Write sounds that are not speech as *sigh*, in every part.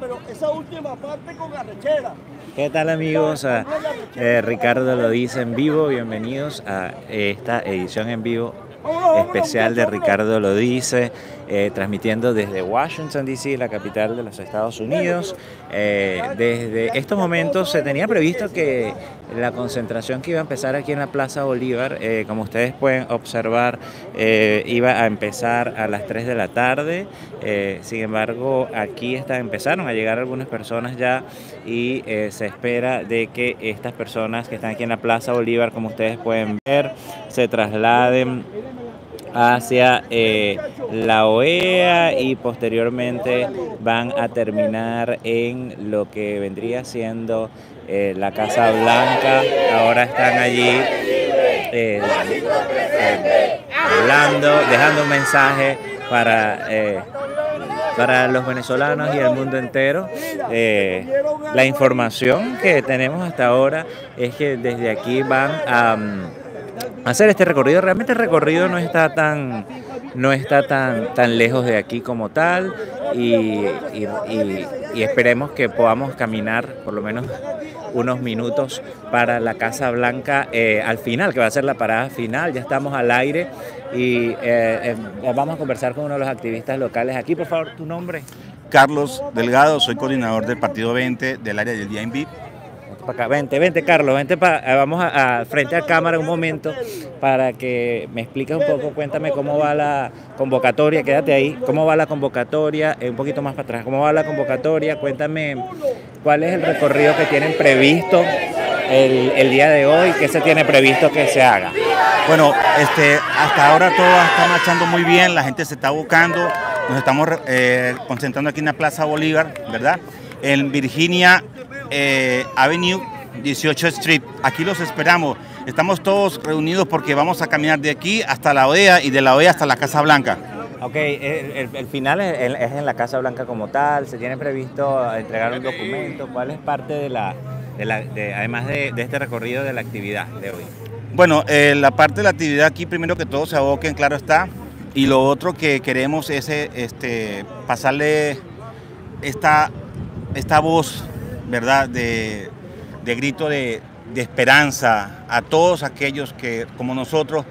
pero esa última parte con arrechera. ¿Qué tal amigos? Ah, eh, Ricardo lo dice en vivo, bienvenidos a esta edición en vivo especial de Ricardo lo dice, eh, transmitiendo desde Washington, D.C., la capital de los Estados Unidos. Eh, desde estos momentos se tenía previsto que la concentración que iba a empezar aquí en la Plaza Bolívar, eh, como ustedes pueden observar, iba a empezar a las 3 de la tarde. sin embargo, aquí está, empezaron a llegar algunas personas ya y se espera de que estas personas que están aquí en la Plaza Bolívar, como ustedes pueden ver, se trasladen hacia eh, la OEA y posteriormente van a terminar en lo que vendría siendo eh, la Casa Blanca. Ahora están allí eh, hablando, dejando un mensaje para para los venezolanos y el mundo entero. la información que tenemos hasta ahora es que desde aquí van a, hacer este recorrido. Realmente el recorrido no está tan, no está tan, tan lejos de aquí como tal y, esperemos que podamos caminar por lo menos unos minutos para la Casa Blanca eh, al final, que va a ser la parada final. Ya estamos al aire y eh, eh, vamos a conversar con uno de los activistas locales. Aquí, por favor, tu nombre. Carlos Delgado, soy coordinador del Partido 20 del área del DINV Vente, vente, Carlos, vente para, eh, vamos a, frente a cámara un momento para que me expliques un poco, cuéntame cómo va la convocatoria, quédate ahí, cómo va la convocatoria, eh, un poquito más para atrás, cómo va la convocatoria, cuéntame cuál es el recorrido que tienen previsto el, día de hoy, qué se tiene previsto que se haga. Bueno, este, hasta ahora todo está marchando muy bien, la gente se está buscando, nos estamos eh, concentrando aquí en la Plaza Bolívar, ¿verdad? En Virginia eh, Avenue 18 Street. Aquí los esperamos. Estamos todos reunidos porque vamos a caminar de aquí hasta la OEA y de la OEA hasta la Casa Blanca. Ok, el, final es, en la Casa Blanca como tal, se tiene previsto entregar un documento, ¿cuál es parte de la, además de, este recorrido de la actividad de hoy? Bueno, eh, la parte de la actividad aquí primero que todo se aboquen, claro está, y lo otro que queremos es eh, este, pasarle esta, esta voz ¿verdad? De, grito de, de esperanza a todos aquellos que, como nosotros,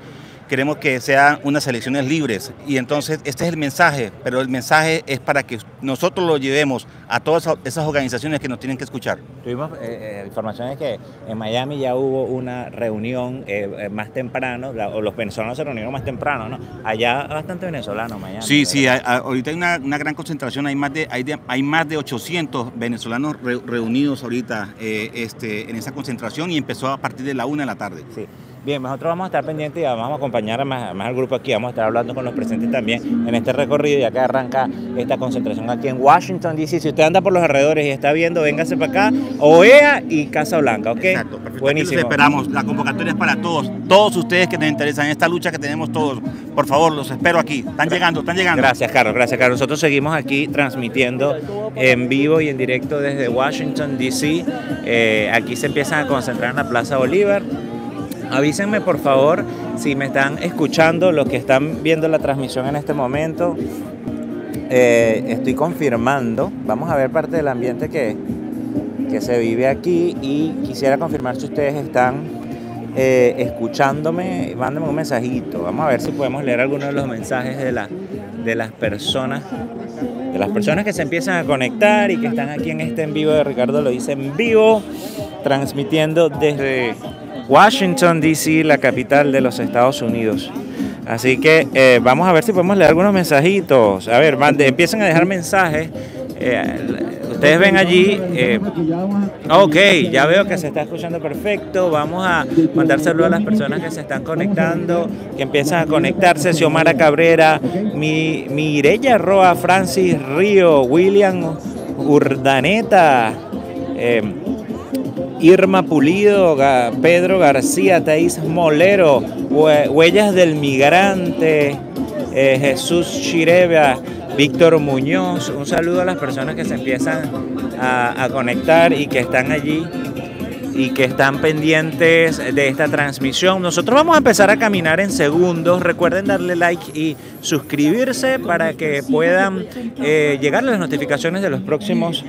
queremos que sean unas elecciones libres. Y entonces este es el mensaje, pero el mensaje es para que nosotros lo llevemos a todas esas organizaciones que nos tienen que escuchar. Tuvimos eh, eh información de que en Miami ya hubo una reunión eh, eh, más temprano, o los venezolanos se reunieron más temprano, ¿no? Allá bastante venezolano Miami. Sí, sí, ahorita hay una, gran concentración, hay más de, hay, hay más de 800 venezolanos reunidos ahorita este, en esa concentración y empezó a partir de la una de la tarde. Sí. Bien, nosotros vamos a estar pendientes y vamos a acompañar más, al grupo aquí, vamos a estar hablando con los presentes también en este recorrido, ya que arranca esta concentración aquí en Washington, D.C. Si usted anda por los alrededores y está viendo, véngase para acá, OEA y Casa Blanca, ¿ok? Exacto, perfecto. Buenísimo. esperamos, la convocatoria es para todos, todos ustedes que nos interesan en esta lucha que tenemos todos. Por favor, los espero aquí, están llegando, están llegando. Gracias, Carlos, gracias, Carlos. Nosotros seguimos aquí transmitiendo en vivo y en directo desde Washington, D.C. Eh, aquí se empiezan a concentrar en la Plaza Bolívar. Avísenme por favor si me están escuchando los que están viendo la transmisión en este momento. Eh, estoy confirmando, vamos a ver parte del ambiente que, que se vive aquí y quisiera confirmar si ustedes están eh, escuchándome, mándenme un mensajito. Vamos a ver si podemos leer algunos de los mensajes de, la, de las personas, de las personas que se empiezan a conectar y que están aquí en este en vivo de Ricardo lo dice en vivo, transmitiendo desde Washington, D.C., la capital de los Estados Unidos. Así que eh, vamos a ver si podemos leer algunos mensajitos. A ver, empiecen a dejar mensajes. Eh, ustedes ven allí. Eh, ok, ya veo que se está escuchando perfecto. Vamos a mandar saludos a las personas que se están conectando, que empiezan a conectarse. Xiomara Cabrera, mi, Mireya Roa, Francis Río, William Urdaneta. Irma Pulido, Pedro García, Thais Molero, Huellas del Migrante, eh, Jesús Chireva, Víctor Muñoz. Un saludo a las personas que se empiezan a, conectar y que están allí y que están pendientes de esta transmisión. Nosotros vamos a empezar a caminar en segundos. Recuerden darle like y suscribirse para que puedan eh, llegarles las notificaciones de los próximos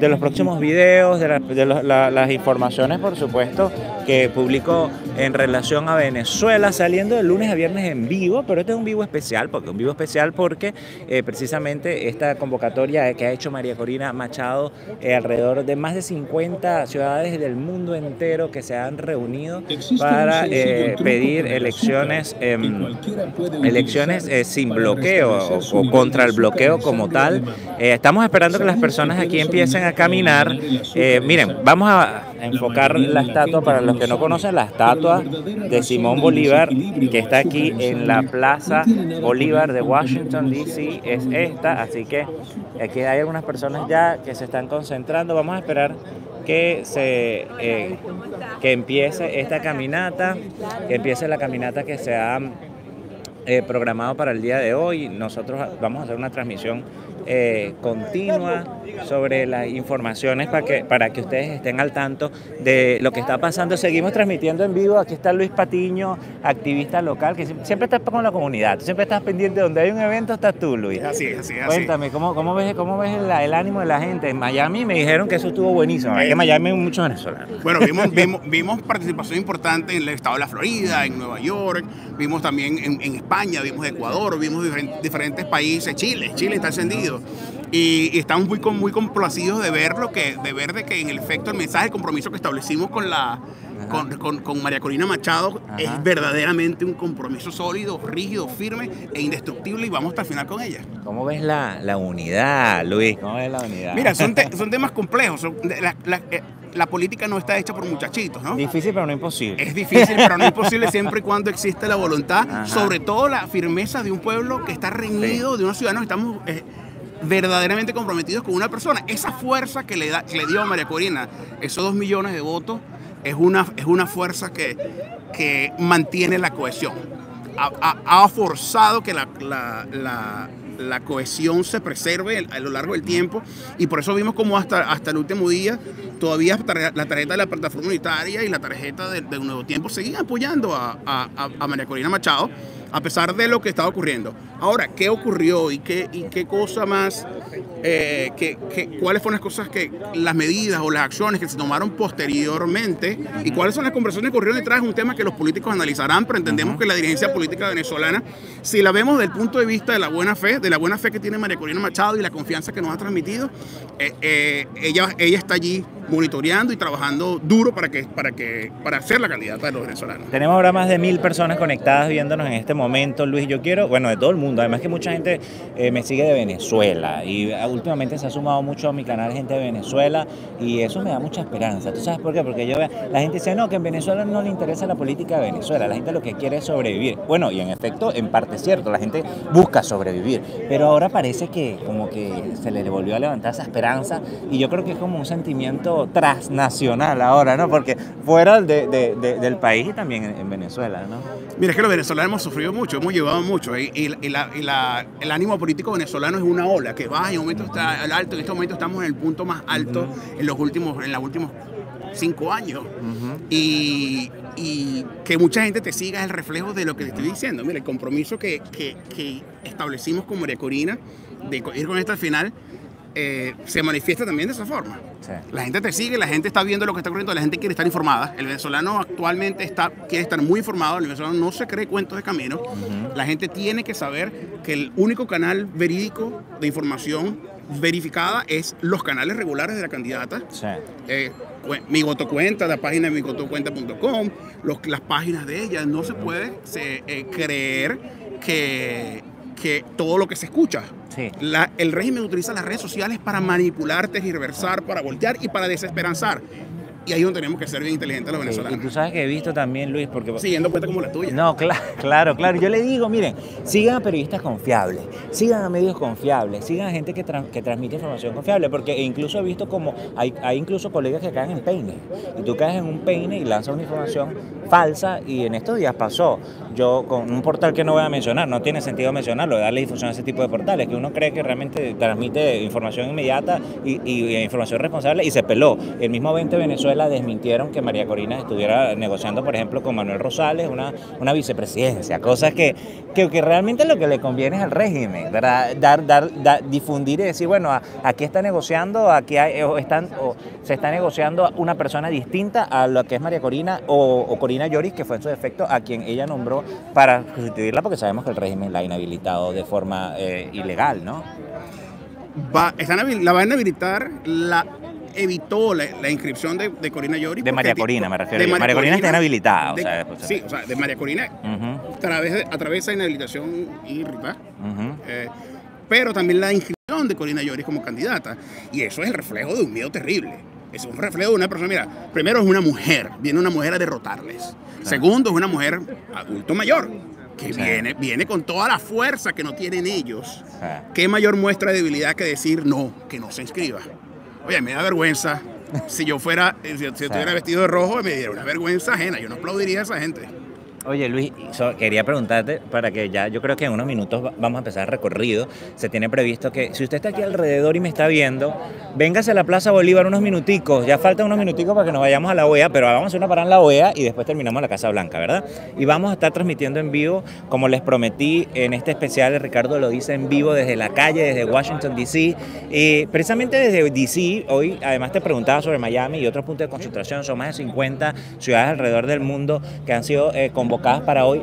de los próximos videos, de, de las informaciones, por supuesto, que publico en relación a Venezuela, saliendo de lunes a viernes en vivo, pero este es un vivo especial, porque un vivo especial porque eh, precisamente esta convocatoria que ha hecho María Corina Machado eh, alrededor de más de 50 ciudades del mundo entero que se han reunido para eh, pedir elecciones, em, elecciones eh, sin bloqueo o, o contra el bloqueo como tal. Estamos esperando que las personas aquí empiecen a caminar. Miren, vamos a enfocar la estatua para los que no conocen, la estatua de Simón Bolívar que está aquí en la Plaza Bolívar de Washington, D.C. es esta, así que aquí hay algunas personas ya que se están concentrando. Vamos a esperar que se eh, que empiece esta caminata, que empiece la caminata que se ha eh, programado para el día de hoy. Nosotros vamos a hacer una transmisión eh, continua sobre las informaciones para que, para que ustedes estén al tanto de lo que está pasando. Seguimos transmitiendo en vivo. Aquí está Luis Patiño, activista local, que siempre, estás con la comunidad. Tú siempre estás pendiente. Donde hay un evento estás tú, Luis. Así es, así es. Cuéntame, ¿cómo, cómo ves, cómo ves el, el ánimo de la gente? En Miami me dijeron que eso estuvo buenísimo. Que en Miami hay muchos venezolanos. Bueno, vimos, vimos, vimos participación importante en el estado de la Florida, en Nueva York, vimos también en, en España, vimos Ecuador, vimos diferen- diferentes países, Chile, Chile está encendido. Y, y estamos muy, complacidos de ver lo que, de ver de que en el efecto el mensaje, el compromiso que establecimos con la con, con- con María Corina Machado Ajá. es verdaderamente un compromiso sólido, rígido, firme e indestructible y vamos hasta el final con ella. ¿Cómo ves la, la unidad, Luis? ¿Cómo ves la unidad? Mira, son, te- *laughs* son temas complejos. son- la, la- eh, la política no está hecha por muchachitos, ¿no? Difícil, pero no imposible. Es difícil, pero no *laughs* imposible siempre y cuando existe la voluntad, Ajá. sobre todo la firmeza de un pueblo que está reñido, de unos ciudadanos que estamos eh, verdaderamente comprometidos con una persona. Esa fuerza que le, da, que le dio a María Corina, esos dos millones de votos, es una, es una fuerza que, que mantiene la cohesión. Ha, forzado que la, la- la- la cohesión se preserve a lo largo del tiempo y por eso vimos como hasta, hasta el último día todavía la tarjeta de la plataforma unitaria y la tarjeta de, de Nuevo Tiempo seguían apoyando a- a- a María Corina Machado a pesar de lo que estaba ocurriendo. Ahora, ¿qué ocurrió y qué, y qué cosa más, eh, qué- qué- cuáles fueron las cosas que, las medidas o las acciones que se tomaron posteriormente y cuáles son las conversaciones que ocurrieron detrás? Es un tema que los políticos analizarán, pero entendemos que la dirigencia política venezolana, si la vemos desde el punto de vista de la buena fe, de la buena fe que tiene María Corina Machado y la confianza que nos ha transmitido, eh, eh, ella, ella está allí monitoreando y trabajando duro para que para que para ser la candidata de los venezolanos. Tenemos ahora más de mil personas conectadas viéndonos en este momento, Luis. Yo quiero, bueno, de todo el mundo, además que mucha gente eh, me sigue de Venezuela y últimamente se ha sumado mucho a mi canal gente de Venezuela y eso me da mucha esperanza. ¿Tú sabes por qué? Porque yo la gente dice, no, que en Venezuela no le interesa la política de Venezuela, la gente lo que quiere es sobrevivir. Bueno, y en efecto, en parte es cierto, la gente busca sobrevivir, pero ahora parece que como que se le volvió a levantar esa esperanza y yo creo que es como un sentimiento transnacional ahora, ¿no? Porque fuera de- de- de- del país y también en, en Venezuela, ¿no? Mira, es que los venezolanos hemos sufrido mucho, hemos llevado mucho. Y, y- y la- y la- el ánimo político venezolano es una ola que baja y en está al alto. En este momento estamos en el punto más alto en los últimos, en los últimos cinco años. y, y que mucha gente te siga es el reflejo de lo que te estoy diciendo. Mira, el compromiso que, que- que establecimos con María Corina de ir con esto al final eh, se manifiesta también de esa forma. Sí. La gente te sigue, la gente está viendo lo que está ocurriendo, la gente quiere estar informada. El venezolano actualmente está, quiere estar muy informado, el venezolano no se cree cuentos de camino. La gente tiene que saber que el único canal verídico de información verificada es los canales regulares de la candidata. Sí. Eh, mi voto cuenta, la página de mivotocuenta.com, los- las páginas de ella. No se puede se, eh, creer que, que todo lo que se escucha. Sí. La- el régimen utiliza las redes sociales para manipular, tergiversar, para voltear y para desesperanzar. Y ahí es donde tenemos que ser bien inteligentes los Sí, Y tú venezolanos. sabes que he visto también, Luis, porque... Siguiendo cuenta como la tuya. No, claro, *laughs* claro, claro. Yo le digo, miren, sigan a periodistas confiables, sigan a medios confiables, sigan a gente que, tran- que transmite información confiable, porque incluso he visto como hay, hay incluso colegas que caen en peine, y tú caes en un peine y lanzas una información falsa, y en estos días pasó, yo con un portal que no voy a mencionar, no tiene sentido mencionarlo, darle difusión a ese tipo de portales, que uno cree que realmente transmite información inmediata y, y- y información responsable, y se peló. El mismo 20 Venezuela Venezuela desmintieron que María Corina estuviera negociando, por ejemplo, con Manuel Rosales una, una vicepresidencia, cosas que, que, realmente lo que le conviene es al régimen, ¿verdad? Dar, dar, dar- difundir y decir, bueno, aquí está negociando, aquí están, o se está negociando una persona distinta a lo que es María Corina o, Corina Lloris, que fue en su defecto a quien ella nombró para sustituirla, porque sabemos que el régimen la ha inhabilitado de forma eh, ilegal, ¿no? Va, están la van a habilitar, la evitó la, la inscripción de, de Corina Llori. De María Corina, me refiero de yo. María Corina está inhabilitada, o de- sea, pues, sí, o sea, de María Corina a través de, a través de esa inhabilitación ujú. Eh, pero también la inscripción de Corina Lloris como candidata. Y eso es el reflejo de un miedo terrible. Es un reflejo de una persona, mira, primero es una mujer, viene una mujer a derrotarles. Segundo es una mujer adulto mayor, que Sí. viene, viene con toda la fuerza que no tienen ellos. ¿Qué mayor muestra de debilidad que decir no, que no se inscriba? Oye, me da vergüenza. Si yo fuera, eh, si, si estuviera vestido de rojo, me diera una vergüenza ajena. Yo no aplaudiría a esa gente. Oye Luis, quería preguntarte para que ya, yo creo que en unos minutos va- vamos a empezar el recorrido. Se tiene previsto que si usted está aquí alrededor y me está viendo, véngase a la Plaza Bolívar unos minuticos. Ya faltan unos minuticos para que nos vayamos a la OEA, pero vamos a una parada en la OEA y después terminamos la Casa Blanca, ¿verdad? Y vamos a estar transmitiendo en vivo, como les prometí en este especial, Ricardo lo dice en vivo desde la calle, desde Washington, D.C. Precisamente desde D.C., hoy además te preguntaba sobre Miami y otros puntos de concentración, son más de 50 ciudades alrededor del mundo que han sido eh, para hoy.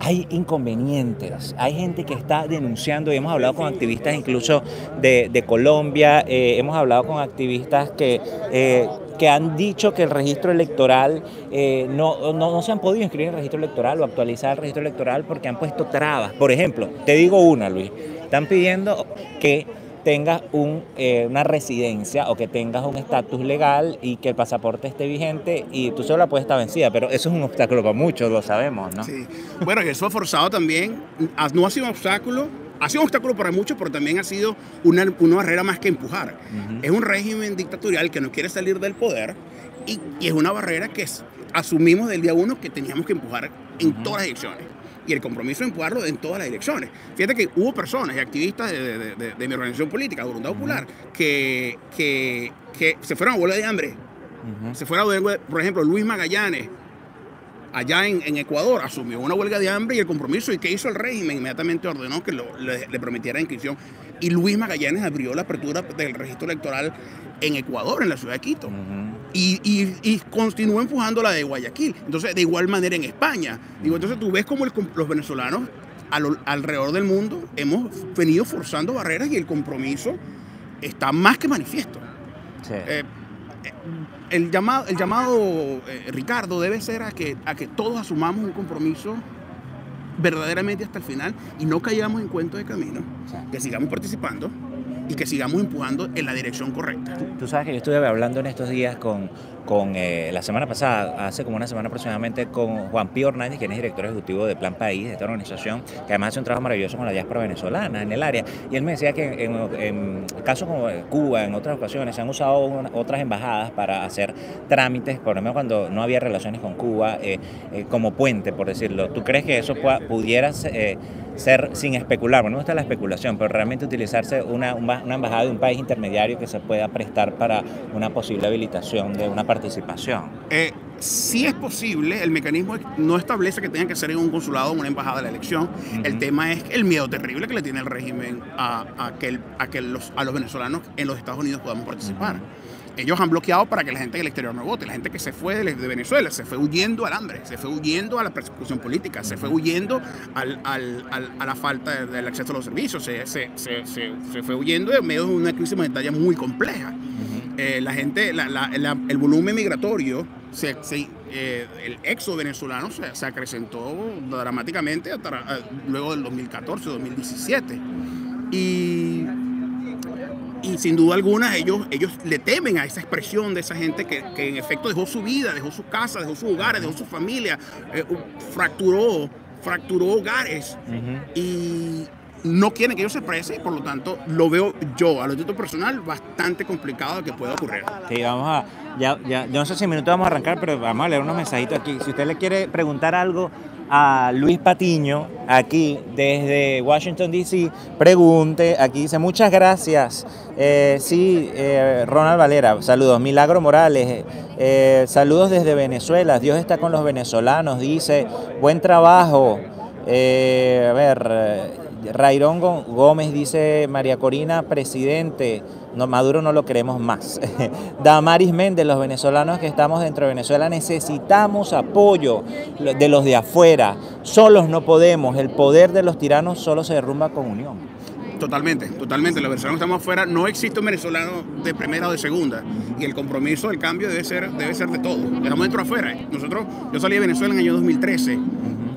Hay inconvenientes, hay gente que está denunciando y hemos hablado con activistas incluso de, de Colombia, eh, hemos hablado con activistas que... eh, que han dicho que el registro electoral eh, no, no, no se han podido inscribir en el registro electoral o actualizar el registro electoral porque han puesto trabas. Por ejemplo, te digo una, Luis, están pidiendo que tengas un, eh, una residencia o que tengas un estatus legal y que el pasaporte esté vigente y tu cédula puede estar vencida, pero eso es un obstáculo para muchos, lo sabemos, ¿no? Sí. Bueno, y eso ha forzado también, no ha sido un obstáculo, ha sido un obstáculo para muchos, pero también ha sido una, una barrera más que empujar. Es un régimen dictatorial que no quiere salir del poder y, y es una barrera que es- asumimos del día uno que teníamos que empujar en todas las direcciones. Y el compromiso de empujarlo en todas las direcciones. Fíjate que hubo personas y activistas de, de- de- de mi organización política, Voluntad Popular, que, que, que se fueron a huelga de hambre. Se fueron a huelga, por ejemplo, Luis Magallanes, allá en, en Ecuador, asumió una huelga de hambre y el compromiso. ¿Y qué hizo el régimen? Inmediatamente ordenó que lo- le, le prometiera inscripción. Y Luis Magallanes abrió la apertura del registro electoral en Ecuador, en la ciudad de Quito. Y, y, y continuó empujando la de Guayaquil. Entonces, de igual manera en España. Digo, entonces tú ves como el los venezolanos a lo- alrededor del mundo hemos venido forzando barreras y el compromiso está más que manifiesto. Sí. Eh, el llamado, el llamado eh, Ricardo, debe ser a que, a que todos asumamos un compromiso verdaderamente hasta el final y no caigamos en cuento de camino, que sigamos participando y que sigamos empujando en la dirección correcta. Tú sabes que yo estuve hablando en estos días con, con eh, la semana pasada, hace como una semana aproximadamente, con Juan Pío Hernández, quien es director ejecutivo de Plan País, de esta organización, que además hace un trabajo maravilloso con la diáspora venezolana en el área. Y él me decía que en, en casos como Cuba, en otras ocasiones, se han usado otras embajadas para hacer trámites, por lo menos cuando no había relaciones con Cuba, eh, eh, como puente, por decirlo. ¿Tú crees que eso pueda- pudiera eh, ser sin especular? Bueno, no gusta la especulación, pero realmente utilizarse una, una embajada de un país intermediario que se pueda prestar para una posible habilitación de una participación. Eh, sí es posible, el mecanismo no establece que tenga que ser en un consulado o una embajada de la elección. El tema es el miedo terrible que le tiene el régimen a, a que, el- a que los, a los venezolanos en los Estados Unidos podamos participar. Ellos han bloqueado para que la gente del exterior no vote. La gente que se fue de, de Venezuela se fue huyendo al hambre, se fue huyendo a la persecución política, se fue huyendo al- al- al- a la falta de- del acceso a los servicios, se, se- se- se- se fue huyendo en medio de una crisis monetaria muy compleja. Eh, la gente, la- la- la- el volumen migratorio, se- se- eh, el éxodo venezolano se, se acrecentó dramáticamente hasta, eh, luego del 2014, 2017. Y, y sin duda alguna ellos, ellos le temen a esa expresión de esa gente que, que en efecto dejó su vida, dejó su casa, dejó sus hogares, dejó su familia, eh, fracturó, fracturó hogares y no quieren que ellos se expresen y por lo tanto lo veo yo a lo título personal bastante complicado que pueda ocurrir. Sí, vamos a. Ya, ya, yo no sé si en minutos vamos a arrancar, pero vamos a leer unos mensajitos aquí. Si usted le quiere preguntar algo a Luis Patiño, aquí desde Washington, D.C., pregunte, aquí dice, muchas gracias. Eh, sí, eh, Ronald Valera, saludos. Milagro Morales, eh, saludos desde Venezuela. Dios está con los venezolanos, dice, buen trabajo. A ver, Rairón Gó- Gómez dice, María Corina, presidente, no, Maduro no lo queremos más. *laughs* Damaris Méndez, los venezolanos que estamos dentro de Venezuela necesitamos apoyo de los de afuera. Solos no podemos, el poder de los tiranos solo se derrumba con unión. Totalmente, totalmente. Los venezolanos estamos afuera, no existe un venezolano de primera o de segunda. Y el compromiso del cambio debe ser, debe ser de todos. Estamos dentro afuera. Nosotros, yo salí de Venezuela en el año 2013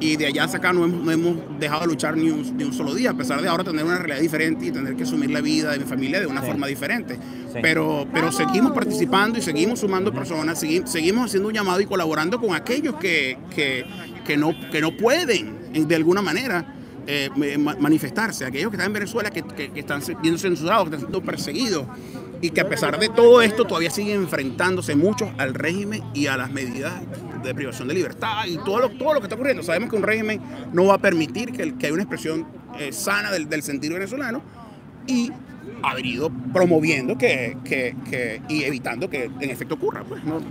y de allá hasta acá no hemos, no hemos dejado de luchar ni un, ni un solo día, a pesar de ahora tener una realidad diferente y tener que asumir la vida de mi familia de una Sí. forma diferente. Sí. Pero, pero seguimos participando y seguimos sumando personas, segui- seguimos haciendo un llamado y colaborando con aquellos que, que, que no, que no pueden, en- de alguna manera, eh, ma- manifestarse, aquellos que están en Venezuela, que, que- que están siendo censurados, que están siendo perseguidos, y que a pesar de todo esto todavía siguen enfrentándose muchos al régimen y a las medidas de privación de libertad y todo lo, todo lo que está ocurriendo. Sabemos que un régimen no va a permitir que, que haya una expresión eh, sana del, del sentir venezolano y ha venido promoviendo que, que- que- y evitando que en efecto ocurra. Pues, ¿no?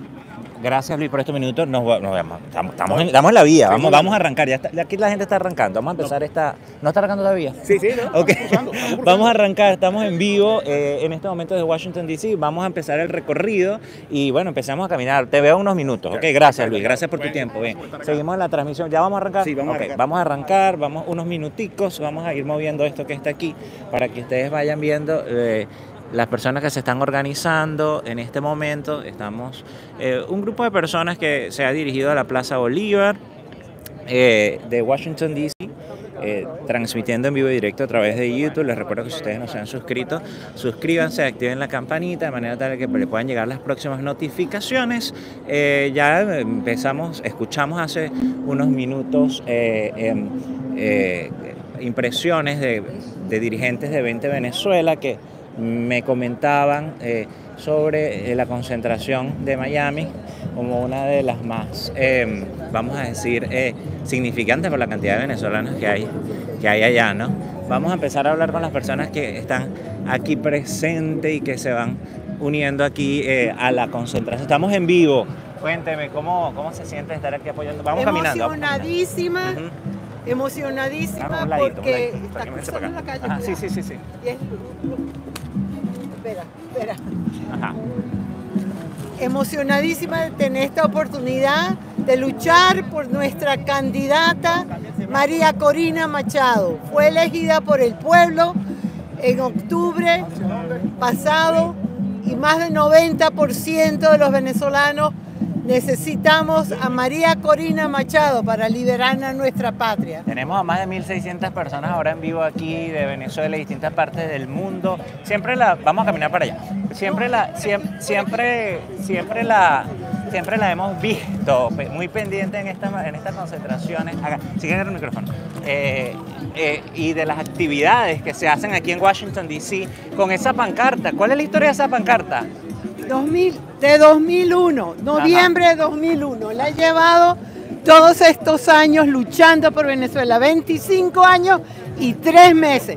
Gracias Luis por estos minutos. Nos, nos vemos. Estamos, estamos en, estamos en la vía. Vamos, a arrancar. Ya está- aquí la gente está arrancando. Vamos a empezar esta. ¿No está arrancando todavía? Sí, sí, ¿no? Ok. Estamos cruzando, estamos cruzando. Vamos a arrancar, estamos en vivo eh, en este momento de Washington DC. Vamos a empezar el recorrido y bueno, empezamos a caminar. Te veo unos minutos. Ok, gracias Luis, gracias por tu tiempo. Bien. Seguimos la transmisión. ¿Ya vamos a arrancar? Sí, vamos a arrancar. Vamos a arrancar, vamos unos minuticos, vamos a ir moviendo esto que está aquí para que ustedes vayan viendo. eh, las personas que se están organizando en este momento, estamos eh, un grupo de personas que se ha dirigido a la Plaza Bolívar eh, de Washington, D.C., eh, transmitiendo en vivo y directo a través de YouTube. Les recuerdo que si ustedes no se han suscrito, suscríbanse, activen la campanita de manera tal que le puedan llegar las próximas notificaciones. Ya empezamos, escuchamos hace unos minutos em, impresiones de dirigentes de 20 Venezuela que me comentaban eh, sobre eh, la concentración de Miami como una de las más, eh, vamos a decir, eh, significantes por la cantidad de venezolanos que hay, que hay allá, ¿no? Vamos a empezar a hablar con las personas que están aquí presentes y que se van uniendo aquí a la concentración. Estamos en vivo. Cuénteme, ¿cómo, cómo se siente estar aquí apoyando? Vamos caminando. Emocionadísima, emocionadísima ladito, porque ladito, está cruzando la calle. Sí, sí, sí, sí. Y es- Espera, espera. Ajá. Emocionadísima de tener esta oportunidad de luchar por nuestra candidata María Corina Machado. Fue elegida por el pueblo en octubre pasado y más del 90% de los venezolanos necesitamos a María Corina Machado para liberar a nuestra patria. Tenemos a más de 1.600 personas ahora en vivo aquí de Venezuela y distintas partes del mundo. Siempre la, vamos a caminar para allá. Siempre la, siempre, siempre, siempre la, siempre la hemos visto muy pendiente en estas, en estas concentraciones. Acá, sigue el micrófono. Eh, eh, y de las actividades que se hacen aquí en Washington D.C. con esa pancarta. ¿Cuál es la historia de esa pancarta? 2000, de 2001, noviembre de 2001. La he llevado todos estos años luchando por Venezuela, 25 años y 3 meses.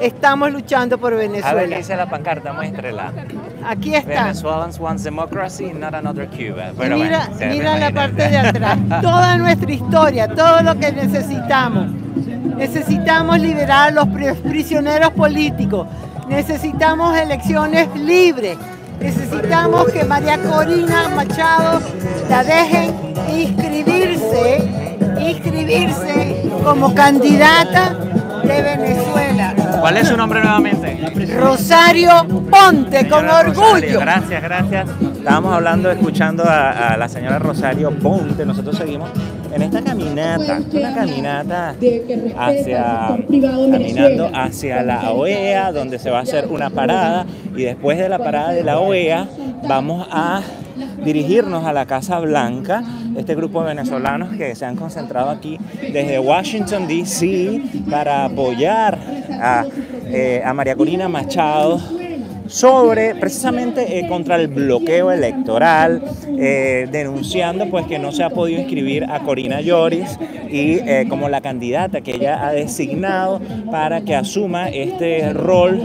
Estamos luchando por A ver Venezuela. dice la pancarta, muéstrela. Aquí está. Venezuelans want democracy, not another Cuba. Y Pero mira, bueno, mira la parte de atrás, toda nuestra historia, todo lo que necesitamos. Necesitamos liberar a los pri- prisioneros políticos, necesitamos elecciones libres, necesitamos que María Corina Machado la dejen inscribirse, inscribirse como candidata de Venezuela. ¿Cuál es su nombre nuevamente? Rosario Ponte, con Rosario, orgullo. Gracias, gracias. Estábamos hablando, escuchando a, a la señora Rosario Ponte. Nosotros seguimos en esta caminata, una caminata hacia, caminando hacia la OEA, donde se va a hacer una parada y después de la parada de la OEA vamos a dirigirnos a la Casa Blanca, este grupo de venezolanos que se han concentrado aquí desde Washington, D.C. para apoyar a, eh, a María Corina Machado sobre precisamente eh, contra el bloqueo electoral, eh, denunciando pues que no se ha podido inscribir a Corina Lloris y eh, como la candidata que ella ha designado para que asuma este rol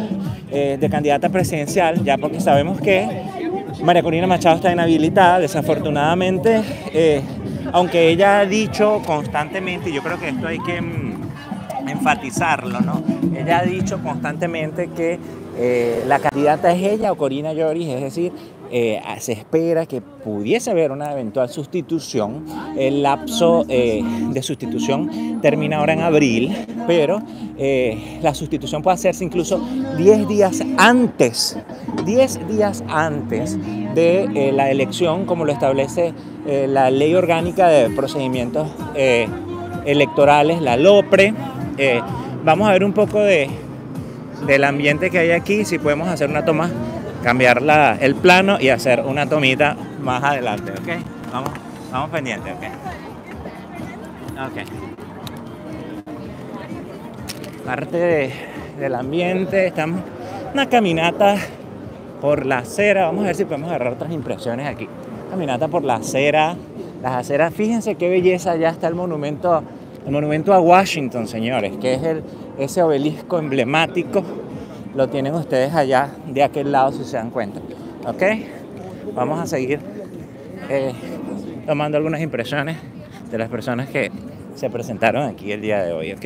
de candidata presidencial, ya porque sabemos que María Corina Machado está inhabilitada, desafortunadamente, aunque ella ha dicho constantemente, y yo creo que esto hay que mm, enfatizarlo, ¿no? Ella ha dicho constantemente que eh, la candidata es ella o Corina Lloris, es decir, eh, se espera que pudiese haber una eventual sustitución. El lapso eh, de sustitución termina ahora en abril, pero la sustitución puede hacerse incluso 10 días antes, 10 días antes de la elección, como lo establece la Ley Orgánica de Procedimientos Electorales, la LOPRE. vamos a ver un poco de del ambiente que hay aquí, si podemos hacer una toma, cambiar la, el plano y hacer una tomita más adelante, ¿ok? Vamos, vamos pendientes, ¿ok? Ok. Parte del ambiente, estamos una caminata por la acera, vamos a ver si podemos agarrar otras impresiones aquí. Caminata por la acera, las aceras, fíjense qué belleza, ya está el monumento, el monumento a Washington, señores, que es el ese obelisco emblemático lo tienen ustedes allá de aquel lado si se dan cuenta. ¿Ok? Vamos a seguir eh, tomando algunas impresiones de las personas que se presentaron aquí el día de hoy. ¿Ok?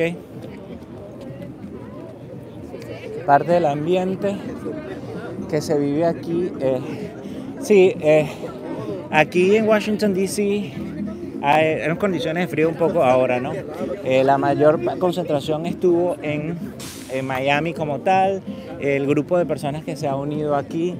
Parte del ambiente que se vive aquí. Eh, sí, eh, aquí en Washington, D.C en condiciones de frío un poco ahora, ¿no? Eh, la mayor concentración estuvo en, Miami como tal. El grupo de personas que se ha unido aquí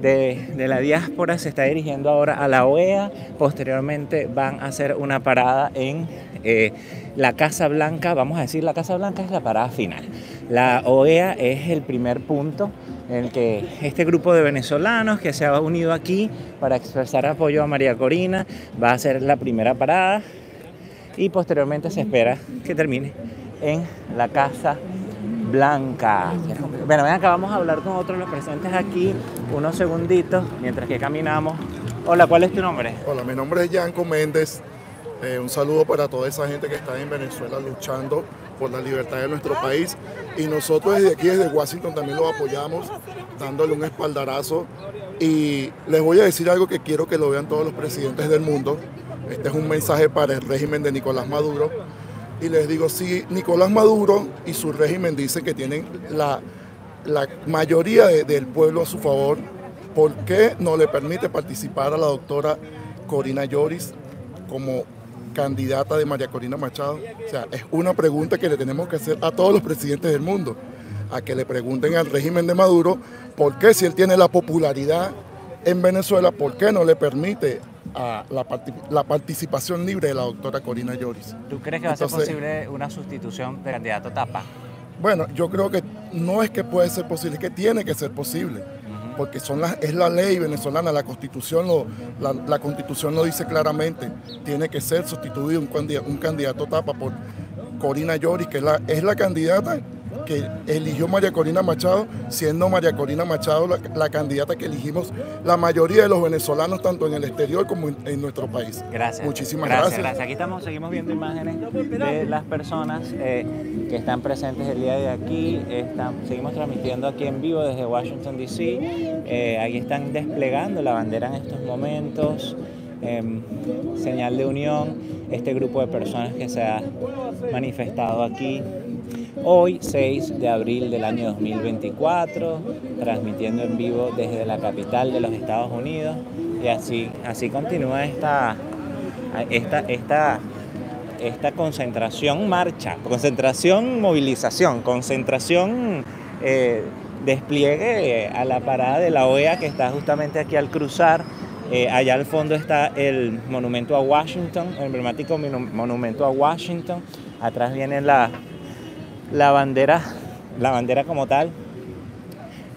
de, la diáspora se está dirigiendo ahora a la OEA. Posteriormente van a hacer una parada en eh, la Casa Blanca. Vamos a decir, la Casa Blanca es la parada final. La OEA es el primer punto en que este grupo de venezolanos que se ha unido aquí para expresar apoyo a María Corina va a ser la primera parada y posteriormente se espera que termine en la Casa Blanca. Bueno, ven acá, vamos a hablar con otros los presentes aquí unos segunditos mientras que caminamos. Hola, ¿cuál es tu nombre? Hola, mi nombre es Yanko Méndez. Eh, un saludo para toda esa gente que está en Venezuela luchando por la libertad de nuestro país. Y nosotros desde aquí, desde Washington, también lo apoyamos, dándole un espaldarazo. Y les voy a decir algo que quiero que lo vean todos los presidentes del mundo. Este es un mensaje para el régimen de Nicolás Maduro. Y les digo, si Nicolás Maduro y su régimen dicen que tienen la, la mayoría del pueblo a su favor, ¿por qué no le permite participar a la doctora Corina Lloris como candidata de María Corina Machado? O sea, es una pregunta que le tenemos que hacer a todos los presidentes del mundo, a que le pregunten al régimen de Maduro por qué si él tiene la popularidad en Venezuela, por qué no le permite a la, participación libre de la doctora Corina Lloris. ¿Tú crees que va a ser posible una sustitución de candidato Tapa? Bueno, yo creo que no es que puede ser posible, es que tiene que ser posible porque es la ley venezolana, la constitución lo, la, constitución lo dice claramente, tiene que ser sustituido un un candidato tapa por Corina Llori, que es la, es la candidata que eligió María Corina Machado, siendo María Corina Machado la, candidata que elegimos la mayoría de los venezolanos, tanto en el exterior como en, nuestro país. Gracias. Muchísimas gracias. gracias. Aquí estamos, seguimos viendo imágenes de las personas eh, que están presentes el día de aquí. Están, seguimos transmitiendo aquí en vivo desde Washington, D.C. Eh, aquí están desplegando la bandera en estos momentos. Em, señal de unión, este grupo de personas que se ha manifestado aquí Hoy, 6 de abril del año 2024, transmitiendo en vivo desde la capital de los Estados Unidos. Y así, así continúa esta, esta, esta, esta concentración marcha, concentración movilización, concentración eh, despliegue a la parada de la OEA que está justamente aquí al cruzar. Eh, allá al fondo está el monumento a Washington, el emblemático monumento a Washington. Atrás viene la, la bandera, la bandera como tal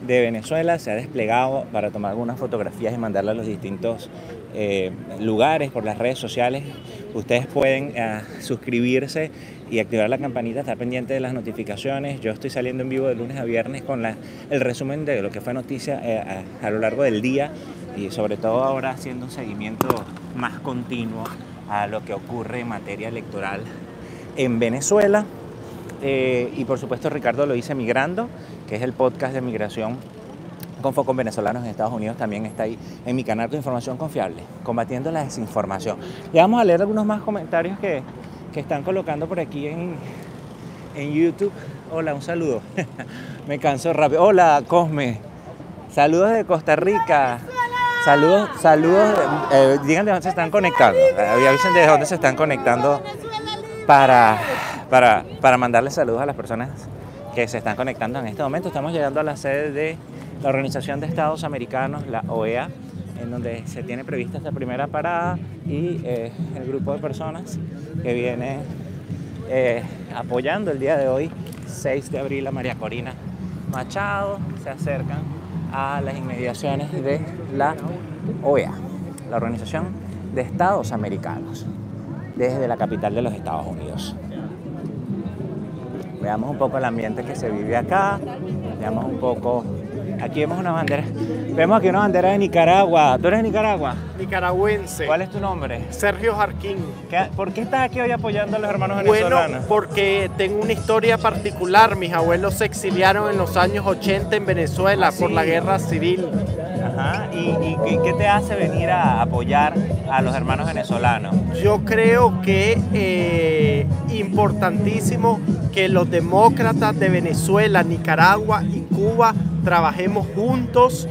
de Venezuela se ha desplegado para tomar algunas fotografías y mandarlas a los distintos eh, lugares por las redes sociales. Ustedes pueden eh, suscribirse y activar la campanita, estar pendiente de las notificaciones. Yo estoy saliendo en vivo de lunes a viernes con el resumen de lo que fue noticia eh, a, a lo largo del día y sobre todo ahora haciendo un seguimiento más continuo a lo que ocurre en materia electoral en Venezuela. Eh, y por supuesto Ricardo lo dice Migrando, que es el podcast de migración con foco en venezolanos en Estados Unidos, también está ahí en mi canal de información confiable, combatiendo la desinformación. Y vamos a leer algunos más comentarios que, que están colocando por aquí en, en YouTube. Hola, un saludo. *laughs* Me canso rápido. Hola, Cosme. Saludos de Costa Rica. Saludos, saludos. Eh, digan de dónde se están conectando. Eh, avisen de dónde se están conectando para, para, para mandarles saludos a las personas que se están conectando en este momento. Estamos llegando a la sede de la Organización de Estados Americanos, la OEA, en donde se tiene prevista esta primera parada y eh, el grupo de personas que viene eh, apoyando el día de hoy, 6 de abril, a María Corina Machado, se acercan a las inmediaciones de la OEA, la Organización de Estados Americanos, desde la capital de los Estados Unidos. Veamos un poco el ambiente que se vive acá, veamos un poco Aquí vemos una bandera. Vemos aquí una bandera de Nicaragua. ¿Tú eres de Nicaragua? Nicaragüense. ¿Cuál es tu nombre? Sergio Jarquín. ¿Qué- ¿Por qué estás aquí hoy apoyando a los hermanos Bueno, venezolanos? porque tengo una historia particular. Mis abuelos se exiliaron en los años 80 en Venezuela por la guerra civil. Ajá. ¿Y, y- y qué te hace venir a apoyar a los hermanos venezolanos? Yo creo que eh, importantísimo que los demócratas de Venezuela, Nicaragua y Cuba trabajemos juntos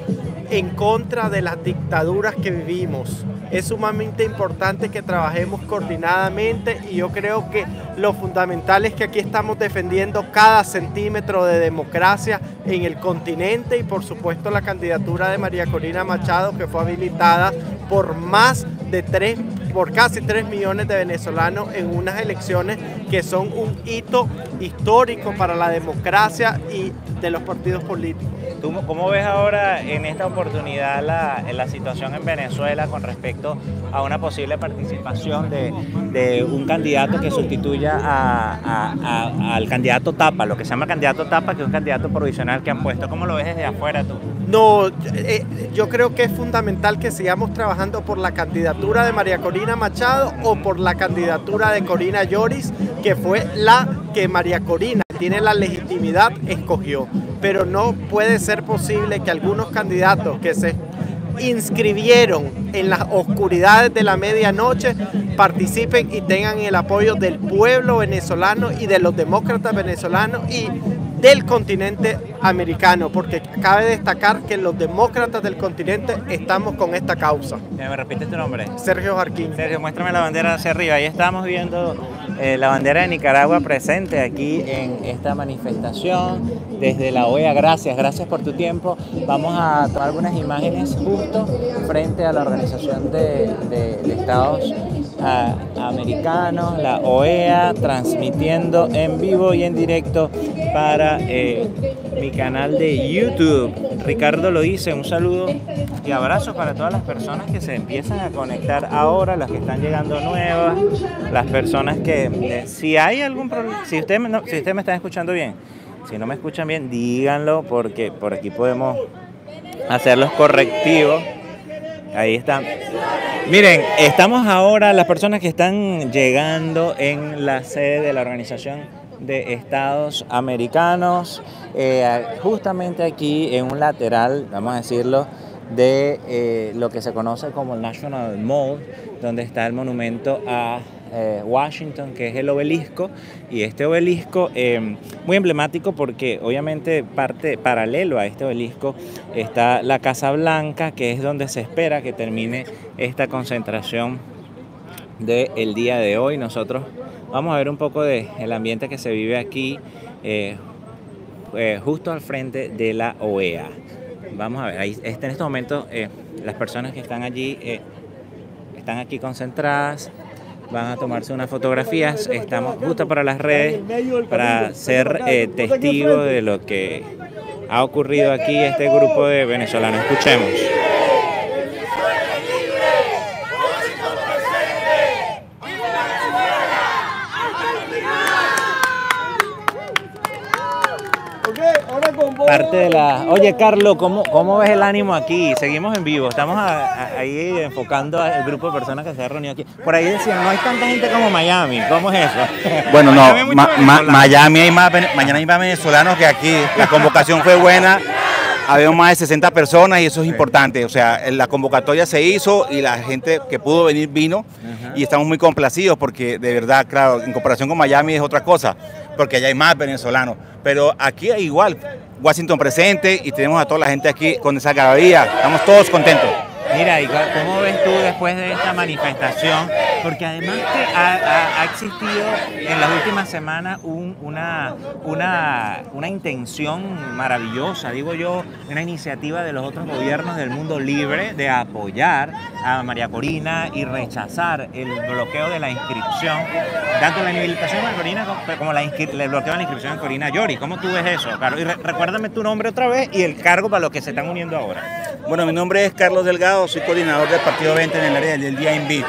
en contra de las dictaduras que vivimos. Es sumamente importante que trabajemos coordinadamente y yo creo que lo fundamental es que aquí estamos defendiendo cada centímetro de democracia en el continente y por supuesto la candidatura de María Corina Machado que fue habilitada por más de tres por casi 3 millones de venezolanos en unas elecciones que son un hito histórico para la democracia y de los partidos políticos. ¿Tú cómo ves ahora en esta oportunidad la, la situación en Venezuela con respecto a una posible participación de, de un candidato que sustituya a- a- a- al candidato Tapa, lo que se llama candidato Tapa, que es un candidato provisional que han puesto? ¿Cómo lo ves desde afuera tú? No, eh, yo creo que es fundamental que sigamos trabajando por la candidatura de María Corina Machado o por la candidatura de Corina Lloris, que fue la que María Corina tiene la legitimidad escogió. Pero no puede ser posible que algunos candidatos que se inscribieron en las oscuridades de la medianoche participen y tengan el apoyo del pueblo venezolano y de los demócratas venezolanos y del continente americano, porque cabe destacar que los demócratas del continente estamos con esta causa. ¿Me repites tu nombre? Sergio Jarquín. Sergio, muéstrame la bandera hacia arriba. Ahí estamos viendo eh, la bandera de Nicaragua presente aquí en esta manifestación desde la OEA. Gracias, gracias por tu tiempo. Vamos a tomar algunas imágenes justo frente a la Organización de, de- de Estados ah, Americanos, la OEA, transmitiendo en vivo y en directo para eh, canal de YouTube. Ricardo lo dice, un saludo y abrazo para todas las personas que se empiezan a conectar ahora, las que están llegando nuevas, las personas que, eh, si hay algún problema, si ustedes me, no- si ustedes me están escuchando bien, si no me escuchan bien, díganlo porque por aquí podemos hacer los correctivos. Ahí están. Miren, estamos ahora, las personas que están llegando en la sede de la Organización de Estados Americanos, eh, justamente aquí en un lateral, vamos a decirlo, de eh, lo que se conoce como el National Mall, donde está el monumento a eh, Washington, que es el obelisco, y este obelisco eh, muy emblemático porque obviamente parte paralelo a este obelisco está la Casa Blanca, que es donde se espera que termine esta concentración del día de hoy. Nosotros vamos a ver un poco del el ambiente que se vive aquí, eh, eh, justo al frente de la OEA. Vamos a ver, ahí en este momento eh, las personas que están allí eh, están aquí concentradas, van a tomarse unas fotografías, estamos justo para las redes, para ser eh, testigos de lo que ha ocurrido aquí este grupo de venezolanos. Escuchemos. Parte de la... Oye, Carlos, ¿cómo, ¿cómo ves el ánimo aquí? Seguimos en vivo, estamos a- a- ahí enfocando al grupo de personas que se ha reunido aquí. Por ahí decían, no hay tanta gente como Miami, ¿cómo es eso? *laughs* Bueno, no, *laughs* Miami hay mucho Ma- Ma- venezolano. Miami hay más, mañana hay más venezolanos que aquí. La convocación fue buena. Había más de 60 personas y eso es importante. O sea, la convocatoria se hizo y la gente que pudo venir vino y estamos muy complacidos porque de verdad, claro, en comparación con Miami es otra cosa, porque allá hay más venezolanos. Pero aquí hay igual, Washington presente y tenemos a toda la gente aquí con esa garabía. Estamos todos contentos. Mira, ¿y co- cómo ves tú después de esta manifestación? Porque además que ha, existido en las últimas semanas un- una, una, una intención maravillosa, digo yo, una iniciativa de los otros gobiernos del mundo libre de apoyar a María Corina y rechazar el bloqueo de la inscripción, tanto la inhabilitación de Corina como- la el bloqueo de la inscripción de Corina Yori. ¿Cómo tú ves eso, Carlos? Y re- recuérdame tu nombre otra vez y el cargo para los que se están uniendo ahora. Bueno, mi nombre es Carlos Delgado, soy coordinador del Partido 20 en el área del DINB.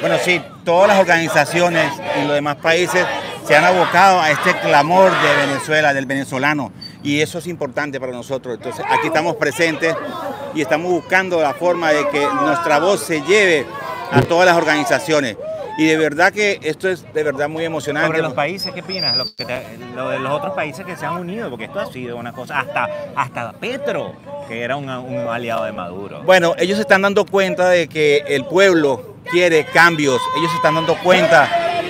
Bueno, sí, todas las organizaciones y los demás países se han abocado a este clamor de Venezuela, del venezolano, y eso es importante para nosotros. Entonces, aquí estamos presentes y estamos buscando la forma de que nuestra voz se lleve a todas las organizaciones. Y de verdad que esto es de verdad muy emocionante. Sobre los países, ¿qué opinas? Lo, que te- lo de los otros países que se han unido, porque esto ha sido una cosa, hasta, hasta Petro, que era un, un aliado de Maduro. Bueno, ellos se están dando cuenta de que el pueblo quiere cambios. Ellos se están dando cuenta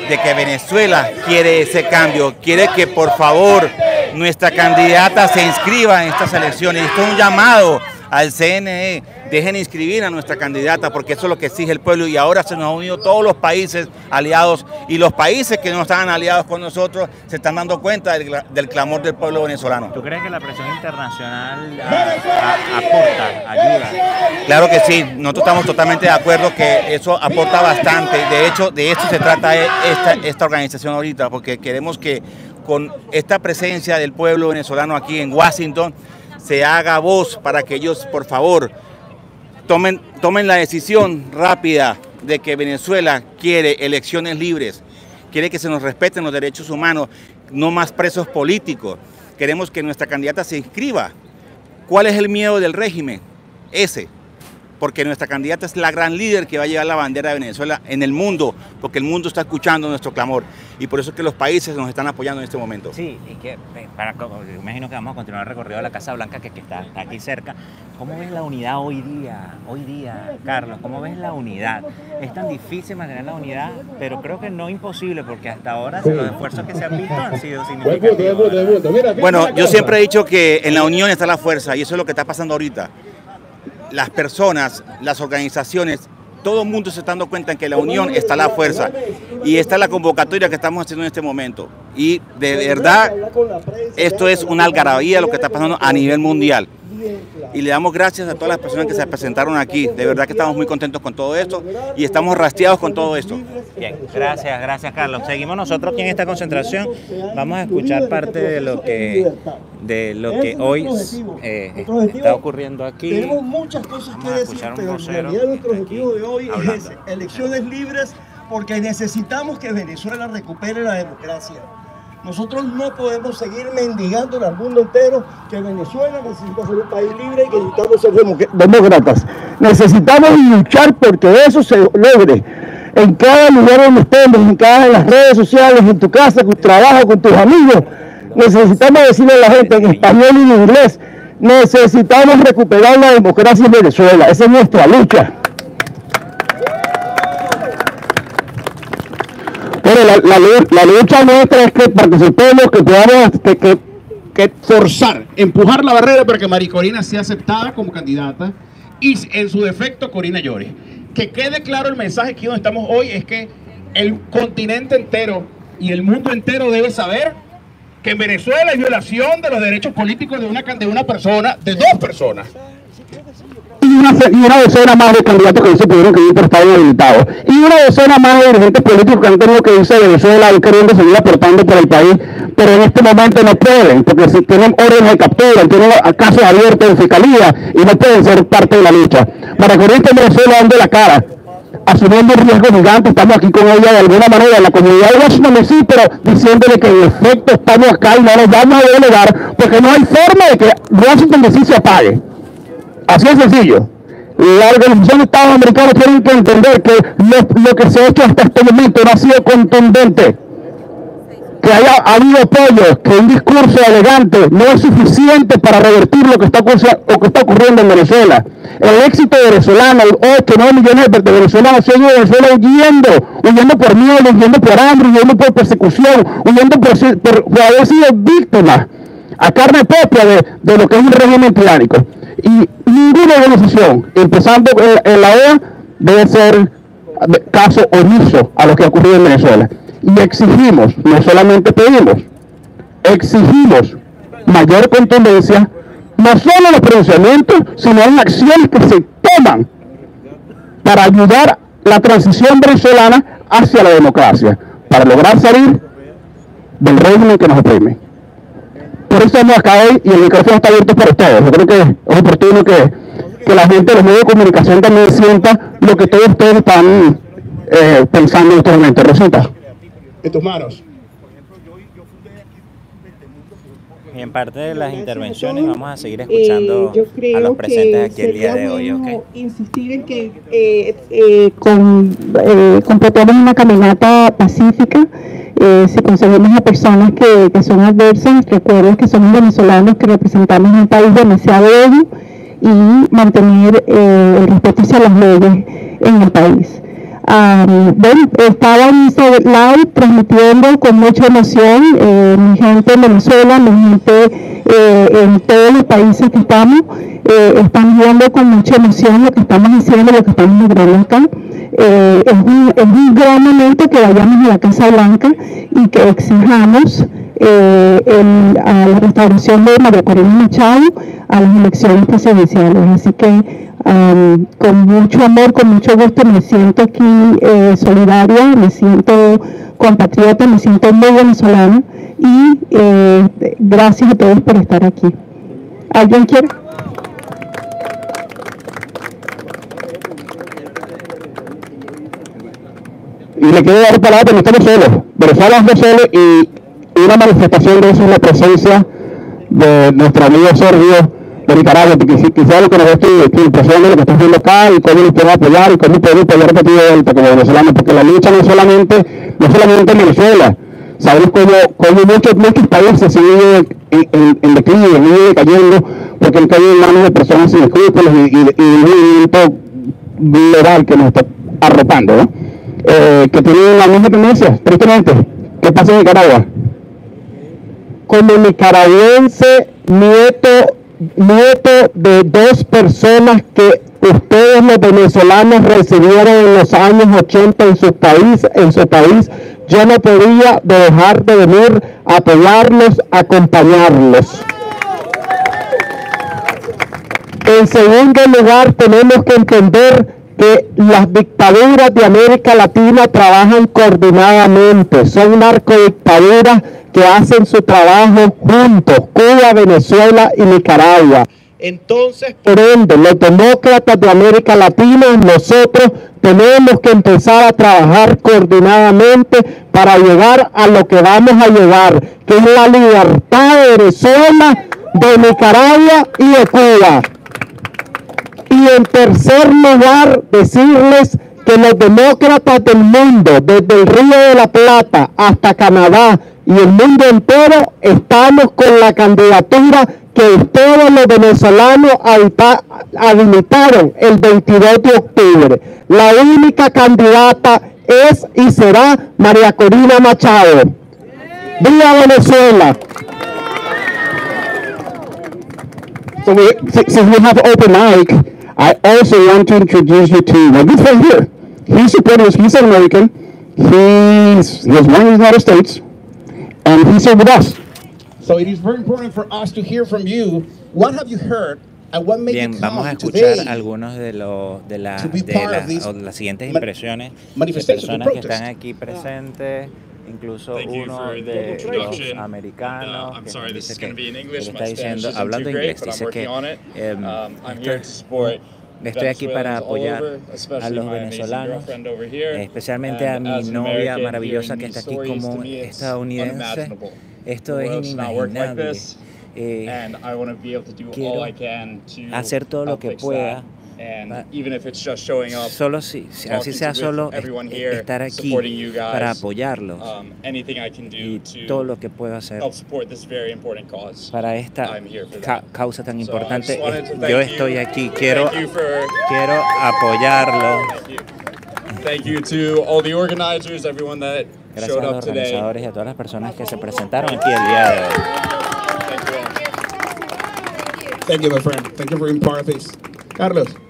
de que Venezuela quiere ese cambio. Quiere que por favor nuestra candidata se inscriba en estas elecciones. Esto es un llamado al CNE. Dejen inscribir a nuestra candidata porque eso es lo que exige el pueblo y ahora se nos han unido todos los países aliados y los países que no estaban aliados con nosotros se están dando cuenta del, del clamor del pueblo venezolano. ¿Tú crees que la presión internacional a- a- aporta, ayuda? Claro que sí, nosotros estamos totalmente de acuerdo que eso aporta bastante. De hecho, de esto se trata e- esta, esta organización ahorita, porque queremos que con esta presencia del pueblo venezolano aquí en Washington se haga voz para que ellos, por favor, tomen, tomen la decisión rápida de que Venezuela quiere elecciones libres, quiere que se nos respeten los derechos humanos, no más presos políticos. Queremos que nuestra candidata se inscriba. ¿Cuál es el miedo del régimen? Ese. Porque nuestra candidata es la gran líder que va a llevar la bandera de Venezuela en el mundo, porque el mundo está escuchando nuestro clamor. Y por eso es que los países nos están apoyando en este momento. Sí, y que eh, para, imagino que vamos a continuar el recorrido de la Casa Blanca que, que está, está aquí cerca. ¿Cómo ves la unidad hoy día? Hoy día, Carlos, ¿cómo ves la unidad? Es tan difícil mantener la unidad, pero creo que no imposible porque hasta ahora los esfuerzos que se han visto han sido *laughs* significativos. Bueno, yo siempre he dicho que en la unión está la fuerza y eso es lo que está pasando ahorita. Las personas, las organizaciones, todo el mundo se está dando cuenta en que la unión está la fuerza y esta es la convocatoria que estamos haciendo en este momento. Y de verdad, esto es una algarabía lo que está pasando a nivel mundial. Y le damos gracias a todas las personas que se presentaron aquí. De verdad que estamos muy contentos con todo esto y estamos rastreados con todo esto. Bien, gracias, gracias Carlos. Seguimos nosotros aquí en esta concentración. Vamos a escuchar parte de lo que de lo que hoy eh, está ocurriendo aquí. Tenemos muchas cosas que decir, pero en realidad nuestro objetivo de hoy es elecciones libres porque necesitamos que Venezuela recupere la democracia. Nosotros no podemos seguir mendigando al mundo entero que Venezuela necesita ser un país libre y que necesitamos ser demócratas. Necesitamos luchar porque eso se logre. En cada lugar donde estemos, en cada en las redes sociales, en tu casa, con tu trabajo, con tus amigos, necesitamos decirle a la gente en español y en inglés, necesitamos recuperar la democracia en Venezuela. Esa es nuestra lucha. Pero la, la la lucha nuestra es que participemos, que podamos, que, que, que forzar, empujar la barrera para que María Corina sea aceptada como candidata y en su defecto Corina llore. Que quede claro el mensaje aquí donde estamos hoy es que el continente entero y el mundo entero debe saber que en Venezuela hay violación de los derechos políticos de una, de una persona, de dos personas. Y una, docena más de candidatos que se tuvieron que ir por estar inhabilitados. Y una docena más de dirigentes políticos que han tenido que irse de Venezuela y queriendo seguir aportando por el país, pero en este momento no pueden, porque si tienen órdenes de captura, tienen casos abiertos en fiscalía y no pueden ser parte de la lucha. Para correr en Venezuela dando la cara, asumiendo un riesgo gigante, estamos aquí con ella de alguna manera la comunidad de Washington DC, pero diciéndole que en efecto estamos acá y no nos vamos a delegar porque no hay forma de que Washington DC se apague. Así es sencillo. La Organización de Estados Americanos tiene que entender que lo, lo que se ha hecho hasta este momento no ha sido contundente que haya habido apoyo, que un discurso elegante no es suficiente para revertir lo que está, lo que está ocurriendo en Venezuela. El éxito venezolano, 8, 9 millones de venezolanos se han ido de Venezuela huyendo, huyendo por miedo, huyendo por hambre, huyendo por persecución, huyendo por, por, haber sido víctimas a carne propia de, de, lo que es un régimen tiránico. Y ninguna organización, empezando en la OEA, debe ser caso omiso a lo que ha ocurrido en Venezuela y exigimos, no solamente pedimos, exigimos mayor contundencia, no solo en los pronunciamientos, sino en acciones que se toman para ayudar la transición venezolana hacia la democracia, para lograr salir del régimen que nos oprime. Por eso estamos acá hoy y el micrófono está abierto para ustedes. Yo creo que es oportuno que, que la gente de los medios de comunicación también sienta lo que todos ustedes están eh, pensando en este momento. Rosita en tus manos. Y en parte de las intervenciones vamos a seguir escuchando a los presentes aquí el día de hoy. Okay. Insistir en que eh, eh, con, eh, completemos una caminata pacífica. Eh, si conseguimos a personas que, que, son adversas, recuerden que somos venezolanos que representamos un país demasiado débil y mantener eh, el respeto hacia las leyes en el país. Bueno, estaba en live transmitiendo con mucha emoción eh, mi gente en Venezuela, mi gente eh, en todos los países que estamos, están viendo con mucha emoción lo que estamos haciendo, lo que estamos logrando acá. Eh, es, un, es un gran momento que vayamos a la Casa Blanca y que exijamos eh, el, a la restauración de María Corina Machado a las elecciones presidenciales. Así que Um, con mucho amor, con mucho gusto me siento aquí eh, solidaria, me siento compatriota, me siento muy venezolana y eh, gracias a todos por estar aquí. ¿Alguien quiere? Y le quiero dar palabra, no estamos solos, Venezuela no solos y una manifestación de eso es la presencia de nuestro amigo Sergio de Nicaragua, porque quizás lo que nos estoy, estoy impresionando lo que está haciendo acá y cómo nos puede apoyar y cómo podemos apoyar de vuelta como venezolanos, porque la lucha no solamente, no solamente en Venezuela, sabemos cómo, cómo muchos, muchos países siguen en, en, en declive, siguen decayendo, porque han caído en manos de personas sin escrúpulos y un movimiento global que nos está arropando, ¿no? Eh, que tienen la misma tendencia, tristemente. ¿Qué pasa en Nicaragua? Como nicaragüense, nieto nieto de dos personas que ustedes los venezolanos recibieron en los años 80 en su país, en su país, yo no podía dejar de venir a apoyarlos, acompañarlos. En segundo lugar, tenemos que entender que las dictaduras de América Latina trabajan coordinadamente, son narcodictaduras que hacen su trabajo juntos, Cuba, Venezuela y Nicaragua. Entonces, por ende, los demócratas de América Latina, nosotros tenemos que empezar a trabajar coordinadamente para llegar a lo que vamos a llegar, que es la libertad de Venezuela, de Nicaragua y de Cuba. Y en tercer lugar, decirles que los demócratas del mundo, desde el Río de la Plata hasta Canadá y el mundo entero, estamos con la candidatura que ustedes los venezolanos habilitaron el 22 de octubre. La única candidata es y será María Corina Machado. ¡Viva Venezuela! So we, since we open mic, I also want to introduce you to my good friend here. He's a British, he's an American. He's, he was born in the United States, and he's here with us. So it is very important for us to hear from you. What have you heard and what made Bien, vamos a escuchar algunos de, los de, la, de la- o las siguientes impresiones de personas que están aquí presentes, incluso uno de los americanos. Uh, que sorry, dice que está diciendo, hablando inglés, dice que Estoy aquí para apoyar a los venezolanos, especialmente a mi novia maravillosa que está aquí como estadounidense. Esto es inimaginable. Eh, quiero hacer todo lo que pueda solo si, así sea solo estar aquí para apoyarlos um, y todo lo que puedo hacer para esta causa tan importante. Yo estoy aquí, quiero, quiero apoyarlo. Gracias a los organizadores y a todas las personas que se presentaron aquí el día de hoy. Thank you, my friend. Thank you for being part of this. Carlos.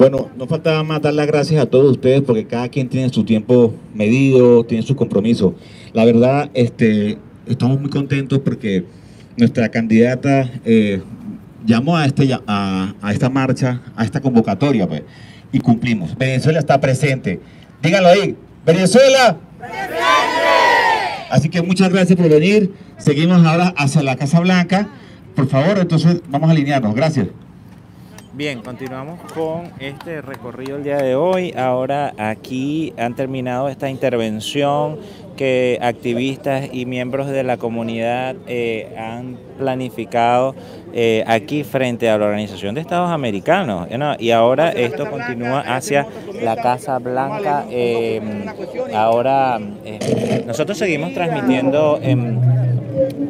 Bueno, no falta más dar las gracias a todos ustedes porque cada quien tiene su tiempo medido, tiene su compromiso. La verdad, este, estamos muy contentos porque nuestra candidata eh, llamó a, este, a, esta marcha, a esta convocatoria, pues, y cumplimos. Venezuela está presente. Díganlo ahí, Venezuela. Así que muchas gracias por venir. Seguimos ahora hacia la Casa Blanca. Por favor, entonces vamos a alinearnos. Gracias. Bien, continuamos con este recorrido el día de hoy. Ahora aquí han terminado esta intervención que activistas y miembros de la comunidad eh, han planificado eh, aquí frente a la Organización de Estados Americanos. Y ahora esto continúa hacia la Casa Blanca. Em, ahora eh, nosotros seguimos transmitiendo en,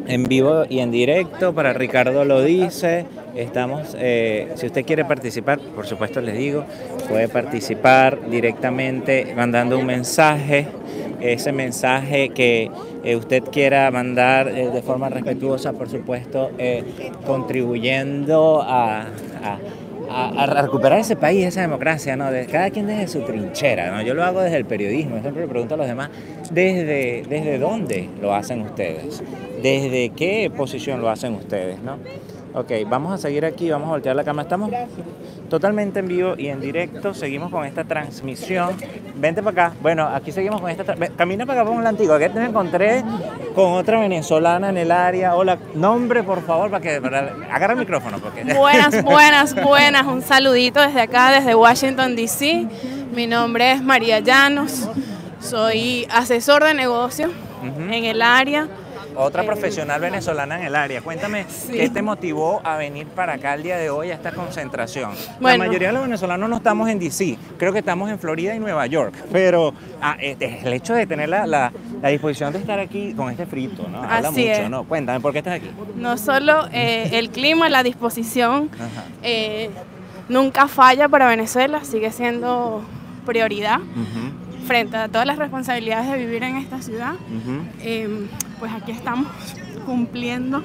en vivo y en directo para Ricardo lo dice. Estamos, eh, si usted quiere participar, por supuesto les digo, puede participar directamente mandando un mensaje, ese mensaje que eh, usted quiera mandar eh, de forma respetuosa, por supuesto, contribuyendo a, recuperar ese país, esa democracia, ¿no? Cada quien desde su trinchera, ¿no? Yo lo hago desde el periodismo, siempre le pregunto a los demás, ¿desde, desde dónde lo hacen ustedes? ¿Desde qué posición lo hacen ustedes, no? Ok, vamos a seguir aquí, vamos a voltear la cámara. Estamos totalmente en vivo y en directo. Seguimos con esta transmisión. Vente para acá. Bueno, aquí seguimos con esta. Camina para acá por un antigua. Aquí me encontré con otra venezolana en el área. Hola, nombre por favor para que agarra el micrófono. Porque... Buenas, *laughs* buenas, buenas. Un saludito desde acá, desde Washington DC. Mi nombre es María Llanos. Soy asesor de negocio en el área otra profesional venezolana en el área. Cuéntame, ¿qué te motivó a venir para acá el día de hoy a esta concentración? La mayoría de los venezolanos no estamos en DC, creo que estamos en Florida y Nueva York, pero ah, este, el hecho de tener la, disposición de estar aquí con este frito, ¿no? Habla mucho, ¿no? Cuéntame, ¿por qué estás aquí? No solo eh, el clima, la disposición, eh, nunca falla para Venezuela, sigue siendo prioridad frente a todas las responsabilidades de vivir en esta ciudad, pues aquí estamos cumpliendo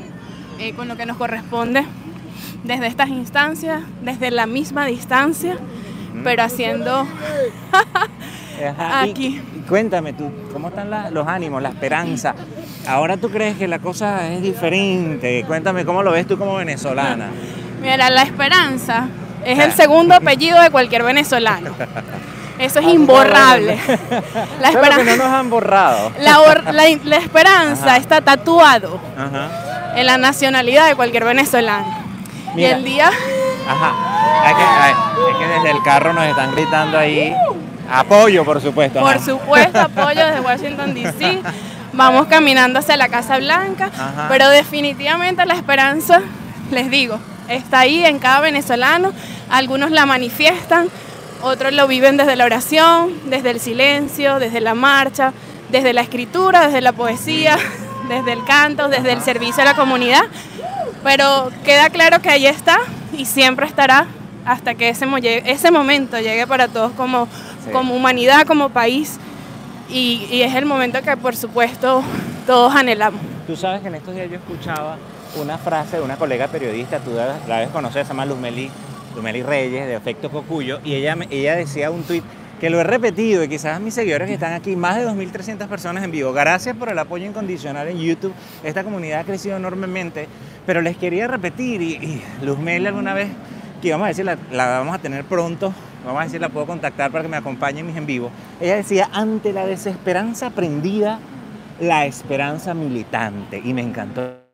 eh, con lo que nos corresponde desde estas instancias, desde la misma distancia, pero haciendo *laughs* aquí. cuéntame tú, ¿cómo están los ánimos, la esperanza? Ahora tú crees que la cosa es diferente. Cuéntame cómo lo ves tú como venezolana. Mira, la esperanza es el segundo apellido de cualquier venezolano. *laughs* Eso es imborrable. *laughs* La esperanza, no nos han borrado. La, esperanza está tatuado en la nacionalidad de cualquier venezolano. Y el día... Ajá. Es que, desde el carro nos están gritando ahí. Apoyo, por supuesto. Por supuesto, apoyo desde Washington, D.C. Vamos caminando hacia la Casa Blanca. Pero definitivamente la esperanza, les digo, está ahí en cada venezolano. Algunos la manifiestan, otros lo viven desde la oración, desde el silencio, desde la marcha, desde la escritura, desde la poesía, *laughs* desde el canto, desde el servicio a la comunidad. Pero queda claro que ahí está y siempre estará hasta que ese, ese momento llegue para todos como, como humanidad, como país. Y, es el momento que por supuesto todos anhelamos. Tú sabes que en estos días yo escuchaba una frase de una colega periodista, tú la debes conocer, se llama Luz Meli Lumeli Reyes, de Efecto Cocuyo, y ella, ella decía un tuit que lo he repetido y quizás mis seguidores que están aquí, más de 2.300 personas en vivo. Gracias por el apoyo incondicional en YouTube. Esta comunidad ha crecido enormemente, pero les quería repetir, y, y Luz Meli alguna vez, que vamos a decir, la, vamos a tener pronto, vamos a decir, la puedo contactar para que me acompañe en mis en vivo. Ella decía, ante la desesperanza prendida, la esperanza militante, y me encantó.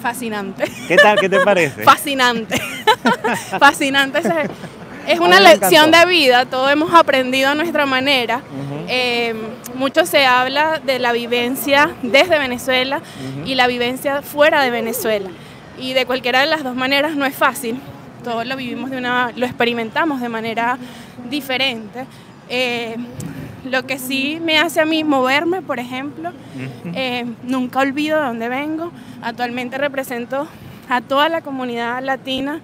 Fascinante. ¿Qué tal? ¿Qué te parece? *laughs* Fascinante. *laughs* Fascinante. Es una lección de vida, todo hemos aprendido a nuestra manera. Eh, mucho se habla de la vivencia desde Venezuela y la vivencia fuera de Venezuela. Y de cualquiera de las dos maneras no es fácil. Todos lo vivimos de una, lo experimentamos de manera diferente. Eh, lo que sí me hace a mí moverme, por ejemplo, eh, nunca olvido de dónde vengo. Actualmente represento a toda la comunidad latina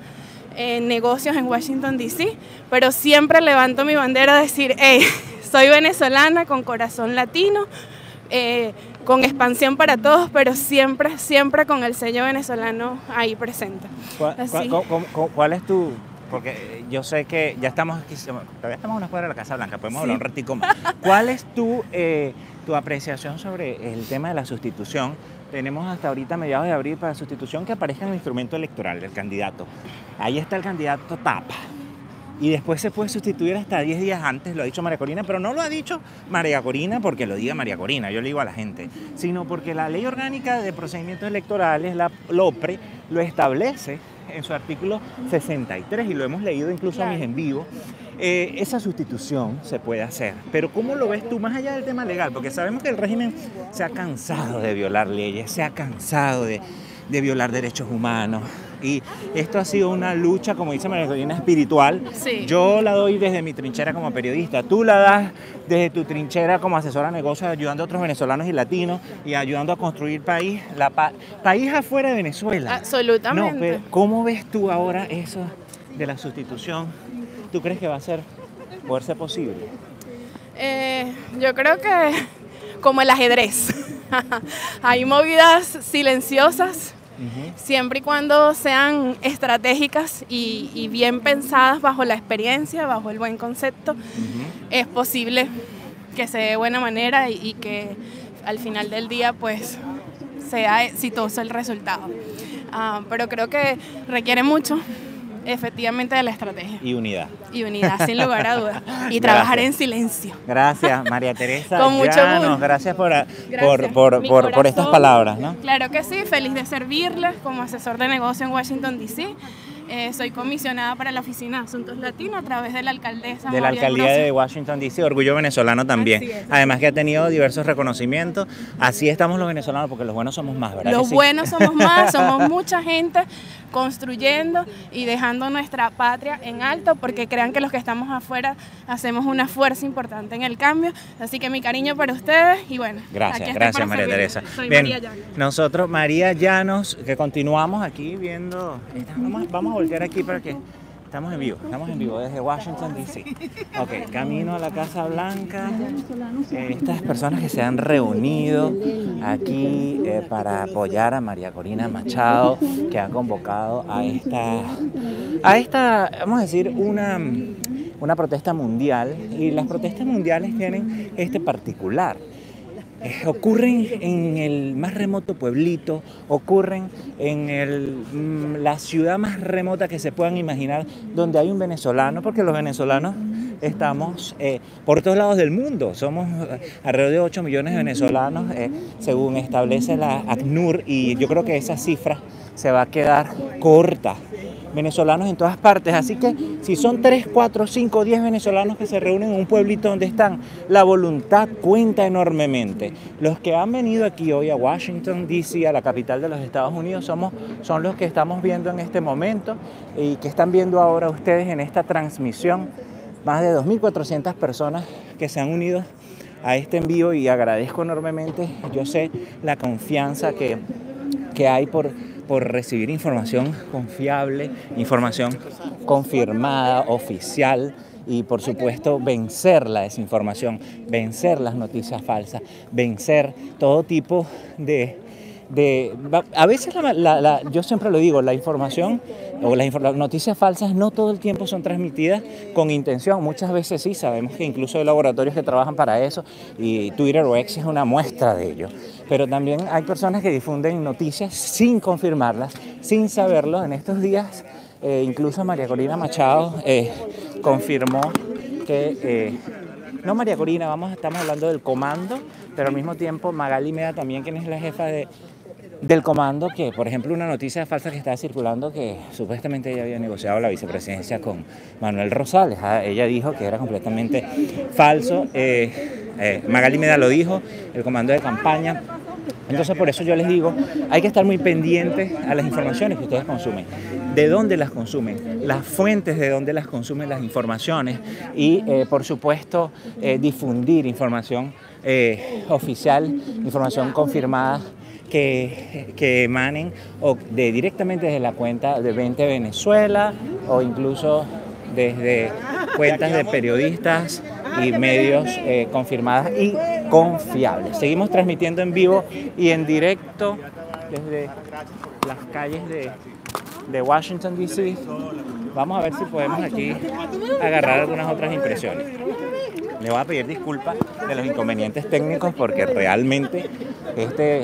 en negocios en Washington, D.C., pero siempre levanto mi bandera a decir, hey, *laughs* soy venezolana con corazón latino, eh, con expansión para todos, pero siempre, siempre con el sello venezolano ahí presente. ¿Cuál, Así. cuál- cuál- cuál- cuál es tu...? Porque yo sé que ya estamos aquí, todavía estamos a una cuadra de la Casa Blanca, podemos Sí. hablar un ratico más. ¿Cuál es tu, eh, tu apreciación sobre el tema de la sustitución? Tenemos hasta ahorita, mediados de abril, para sustitución que aparezca en el instrumento electoral del candidato. Ahí está el candidato tapa. Y después se puede sustituir hasta 10 días antes, lo ha dicho María Corina, pero no lo ha dicho María Corina porque lo diga María Corina, yo le digo a la gente, sino porque la ley orgánica de procedimientos electorales, la LOPRE, lo establece en su artículo 63 y lo hemos leído incluso a mis en vivo. Eh, esa sustitución se puede hacer, pero ¿cómo lo ves tú más allá del tema legal? Porque sabemos que el régimen se ha cansado de violar leyes, se ha cansado de, de violar derechos humanos. Y esto ha sido una lucha, como dice María Corina, espiritual. Sí. Yo la doy desde mi trinchera como periodista, tú la das desde tu trinchera como asesora de negocios, ayudando a otros venezolanos y latinos y ayudando a construir país, la pa- país afuera de Venezuela. Absolutamente. No, pero ¿cómo ves tú ahora eso de la sustitución? ¿Tú crees que va a ser, poder ser posible? Eh, yo creo que como el ajedrez, *laughs* hay movidas silenciosas, siempre y cuando sean estratégicas y, y bien pensadas bajo la experiencia, bajo el buen concepto, es posible que se dé de buena manera y, y que al final del día pues sea exitoso el resultado. Ah, pero creo que requiere mucho efectivamente de la estrategia Y unidad. y unidad, sin lugar a dudas, *laughs* y trabajar Gracias. en silencio. Gracias, María *laughs* Teresa. Con mucho Llanos, gusto. Gracias por, Gracias. por, por, por, por estas palabras, ¿no? Claro que sí, feliz de servirles como asesor de negocio en Washington, D.C. Eh, soy comisionada para la Oficina de Asuntos Latinos a través de la alcaldesa. de la María alcaldía de Washington DC, orgullo venezolano también. Además que ha tenido diversos reconocimientos. Así estamos los venezolanos porque los buenos somos más, ¿verdad? Los sí? buenos somos más, *laughs* somos mucha gente construyendo y dejando nuestra patria en alto porque crean que los que estamos afuera hacemos una fuerza importante en el cambio. Así que mi cariño para ustedes y bueno. Gracias, gracias María. Teresa. Soy Bien, María Llanos. nosotros, María Llanos, que continuamos aquí viendo. Vamos, vamos a voltear aquí para que. Estamos en vivo, estamos en vivo desde Washington DC. Ok, camino a la Casa Blanca. Estas personas que se han reunido aquí eh, para apoyar a María Corina Machado, que ha convocado a esta, a esta, vamos a decir, una, una protesta mundial. Y las protestas mundiales tienen este particular. Eh, ocurren en el más remoto pueblito, ocurren en el, mm, la ciudad más remota que se puedan imaginar, donde hay un venezolano, porque los venezolanos estamos eh, por todos lados del mundo, somos eh, alrededor de 8 millones de venezolanos, según establece la ACNUR, y yo creo que esa cifra se va a quedar corta venezolanos en todas partes. Así que si son 3, 4, 5, 10 venezolanos que se reúnen en un pueblito donde están, la voluntad cuenta enormemente. Los que han venido aquí hoy a Washington, D.C., a la capital de los Estados Unidos, somos, son los que estamos viendo en este momento y que están viendo ahora ustedes en esta transmisión. Más de 2.400 personas que se han unido a este envío y agradezco enormemente, yo sé, la confianza que, que hay por, por recibir información confiable, información confirmada, oficial y por supuesto vencer la desinformación, vencer las noticias falsas, vencer todo tipo de... de a veces la- yo siempre lo digo, la información o las, las noticias falsas no todo el tiempo son transmitidas con intención, muchas veces sí, sabemos que incluso hay laboratorios que trabajan para eso y Twitter o X es una muestra de ello, pero también hay personas que difunden noticias sin confirmarlas, sin saberlo. En estos días, eh, incluso María Corina Machado eh, confirmó que, eh, no María Corina, vamos, estamos hablando del comando, pero al mismo tiempo Magali Meda también, quien es la jefa de, del comando que, por ejemplo, una noticia falsa que estaba circulando que supuestamente ella había negociado la vicepresidencia con Manuel Rosales. Ah, Ella dijo que era completamente falso. Eh, eh, Magali Meda lo dijo, el comando de campaña. Entonces, por eso yo les digo, hay que estar muy pendientes a las informaciones que ustedes consumen, de dónde las consumen, las fuentes de dónde las consumen las informaciones y, eh, por supuesto, eh, difundir información oficial, información confirmada que, que emanen o de, directamente desde la cuenta de 20 Venezuela o incluso desde cuentas de periodistas y medios eh, confirmadas y confiables. Seguimos transmitiendo en vivo y en directo desde las calles de, de Washington, D.C. Vamos a ver si podemos aquí agarrar algunas otras impresiones. Le voy a pedir disculpas de los inconvenientes técnicos porque realmente este,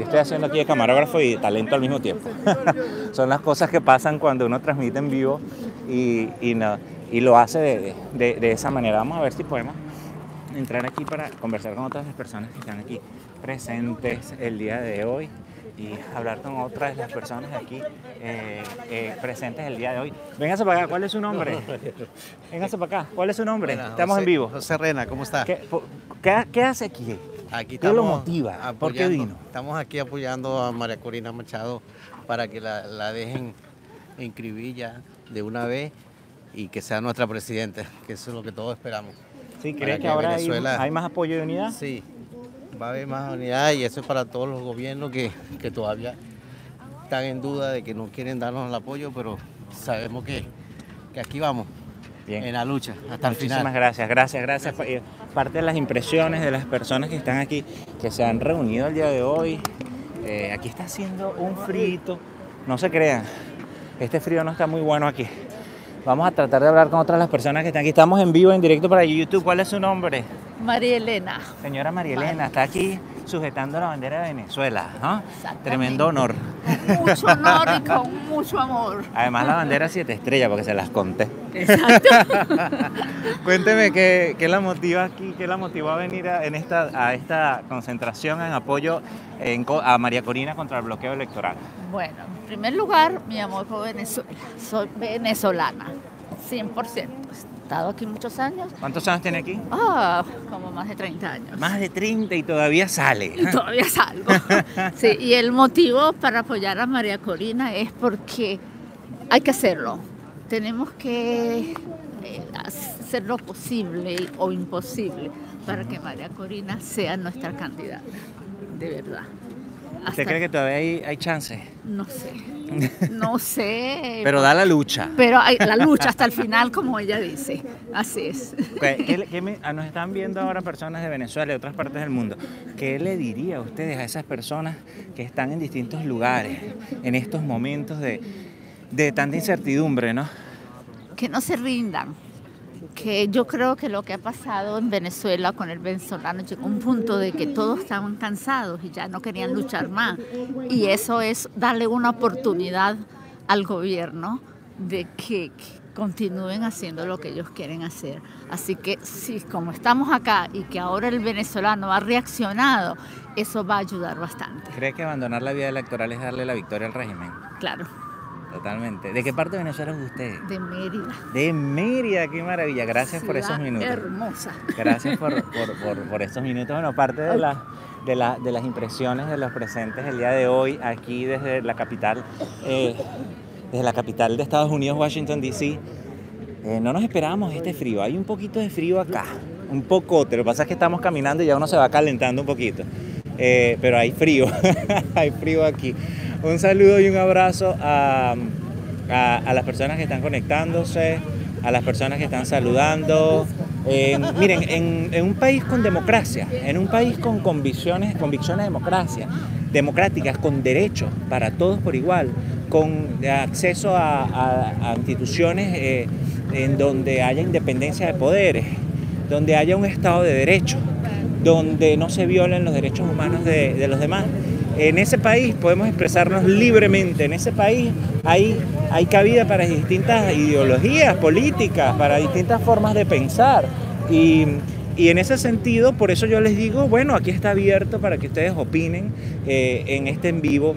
estoy haciendo aquí de camarógrafo y de talento al mismo tiempo. *laughs* Son las cosas que pasan cuando uno transmite en vivo y, y, lo hace de- de esa manera. Vamos a ver si podemos entrar aquí para conversar con otras personas que están aquí presentes el día de hoy y hablar con otras de las personas aquí eh, eh, presentes el día de hoy. Véngase para acá, ¿cuál es su nombre? Véngase para acá, ¿cuál es su nombre? Estamos José- en vivo. José Rena, ¿cómo está? ¿Qué, qué- qué hace aquí? Aquí ¿Qué lo motiva? ¿Por qué vino? Estamos aquí apoyando a María Corina Machado para que la, la dejen inscribir ya de una vez y que sea nuestra presidenta, que eso es lo que todos esperamos. ¿Sí, ¿Crees que ahora hay, Venezuela- hay más apoyo y unidad? Sí, va a haber más unidad y eso es para todos los gobiernos que, que todavía están en duda de que no quieren darnos el apoyo, pero sabemos que, que aquí vamos, en la lucha, hasta el Muchísimas final. gracias, gracias, gracias. Eh, Parte de las impresiones de las personas que están aquí, que se han reunido el día de hoy. Eh, aquí está haciendo un frito. No se crean, este frío no está muy bueno aquí. Vamos a tratar de hablar con otras las personas que están aquí. Estamos en vivo, en directo para YouTube. ¿Cuál es su nombre? María Elena. Señora María Elena, está aquí sujetando la bandera de Venezuela. ¿no? Tremendo honor. Mucho honor y con mucho amor. Además la bandera siete estrellas, porque se las conté. Exacto. *laughs* Cuénteme qué, qué la motiva aquí, qué la motivó a venir a, en esta, a esta concentración en apoyo en a María Corina contra el bloqueo electoral. Bueno, en primer lugar, mi amor por Venezuela. Soy venezolana, 100%. He estado aquí muchos años. ¿Cuántos años tiene aquí? Ah, como más de 30 años. Más de 30 y todavía sale. Y todavía salgo. *laughs* Sí, y el motivo para apoyar a María Corina es porque hay que hacerlo. Tenemos que eh, hacer lo posible o imposible para que María Corina sea nuestra candidata. De verdad. ¿Usted cree que todavía hay, hay chance? No sé. *laughs* No sé. Pero da la lucha. Pero hay la lucha hasta el final, como ella dice. Así es. ¿Qué- qué le- qué me- ah, nos están viendo ahora personas de Venezuela y de otras partes del mundo. ¿Qué le diría a ustedes a esas personas que están en distintos lugares en estos momentos de, de tanta incertidumbre, no? que no se rindan. Que yo creo que lo que ha pasado en Venezuela con el venezolano llegó a un punto de que todos estaban cansados y ya no querían luchar más. Y eso es darle una oportunidad al gobierno de que, continúen haciendo lo que ellos quieren hacer. Así que sí, como estamos acá y que ahora el venezolano ha reaccionado, eso va a ayudar bastante. ¿Cree que abandonar la vida electoral es darle la victoria al régimen? Claro, Totalmente. ¿De qué parte de Venezuela es usted? de Mérida. De Mérida, qué maravilla. Gracias por esos minutos. Hermosa. Gracias por, por, por, por estos minutos. Bueno, parte de, la- de, la- de las impresiones de los presentes el día de hoy aquí desde la capital, eh, desde la capital de Estados Unidos, Washington, D.C. Eh, no nos esperábamos este frío. Hay un poquito de frío acá, un poco. Lo que pasa es que estamos caminando y ya uno se va calentando un poquito. Eh, pero hay frío, *laughs* hay frío aquí. Un saludo y un abrazo a, a- las personas que están conectándose, a las personas que están saludando. En- miren, en, un país con democracia, en un país con convicciones, convicciones de democracia, democráticas, con derechos para todos por igual, con acceso a, a- a instituciones eh, en donde haya independencia de poderes, donde haya un Estado de Derecho, donde no se violen los derechos humanos de, de los demás. En ese país podemos expresarnos libremente, en ese país hay, hay cabida para distintas ideologías políticas, para distintas formas de pensar. Y, en ese sentido, por eso yo les digo, bueno, aquí está abierto para que ustedes opinen eh, en este en vivo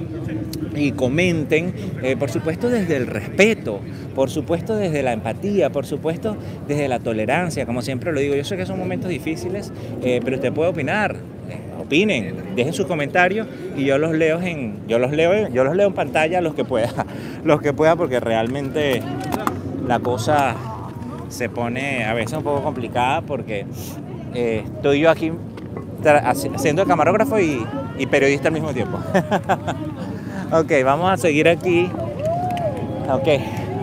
y comenten, eh, por supuesto desde el respeto, por supuesto desde la empatía, por supuesto desde la tolerancia, como siempre lo digo, yo sé que son momentos difíciles, eh, pero usted puede opinar, opinen, dejen sus comentarios y yo los leo en, yo los leo, yo los leo en pantalla los que pueda, *laughs* los que pueda, porque realmente la cosa se pone a veces un poco complicada porque eh, estoy yo aquí siendo camarógrafo y, y periodista al mismo tiempo. *laughs* ok, vamos a seguir aquí. Ok,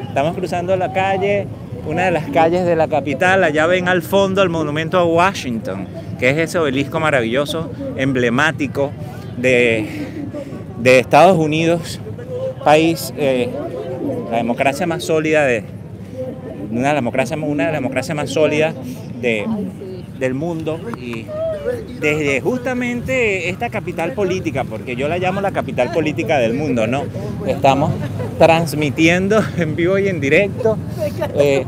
estamos cruzando la calle, una de las calles de la capital. Allá ven al fondo el monumento a Washington, que es ese obelisco maravilloso, emblemático de, de Estados Unidos, país, eh, la democracia más sólida de, una democracia, una democracia más sólida de, del mundo desde justamente esta capital política, porque yo la llamo la capital política del mundo, ¿no? Estamos transmitiendo *laughs* en vivo y en directo. Eh,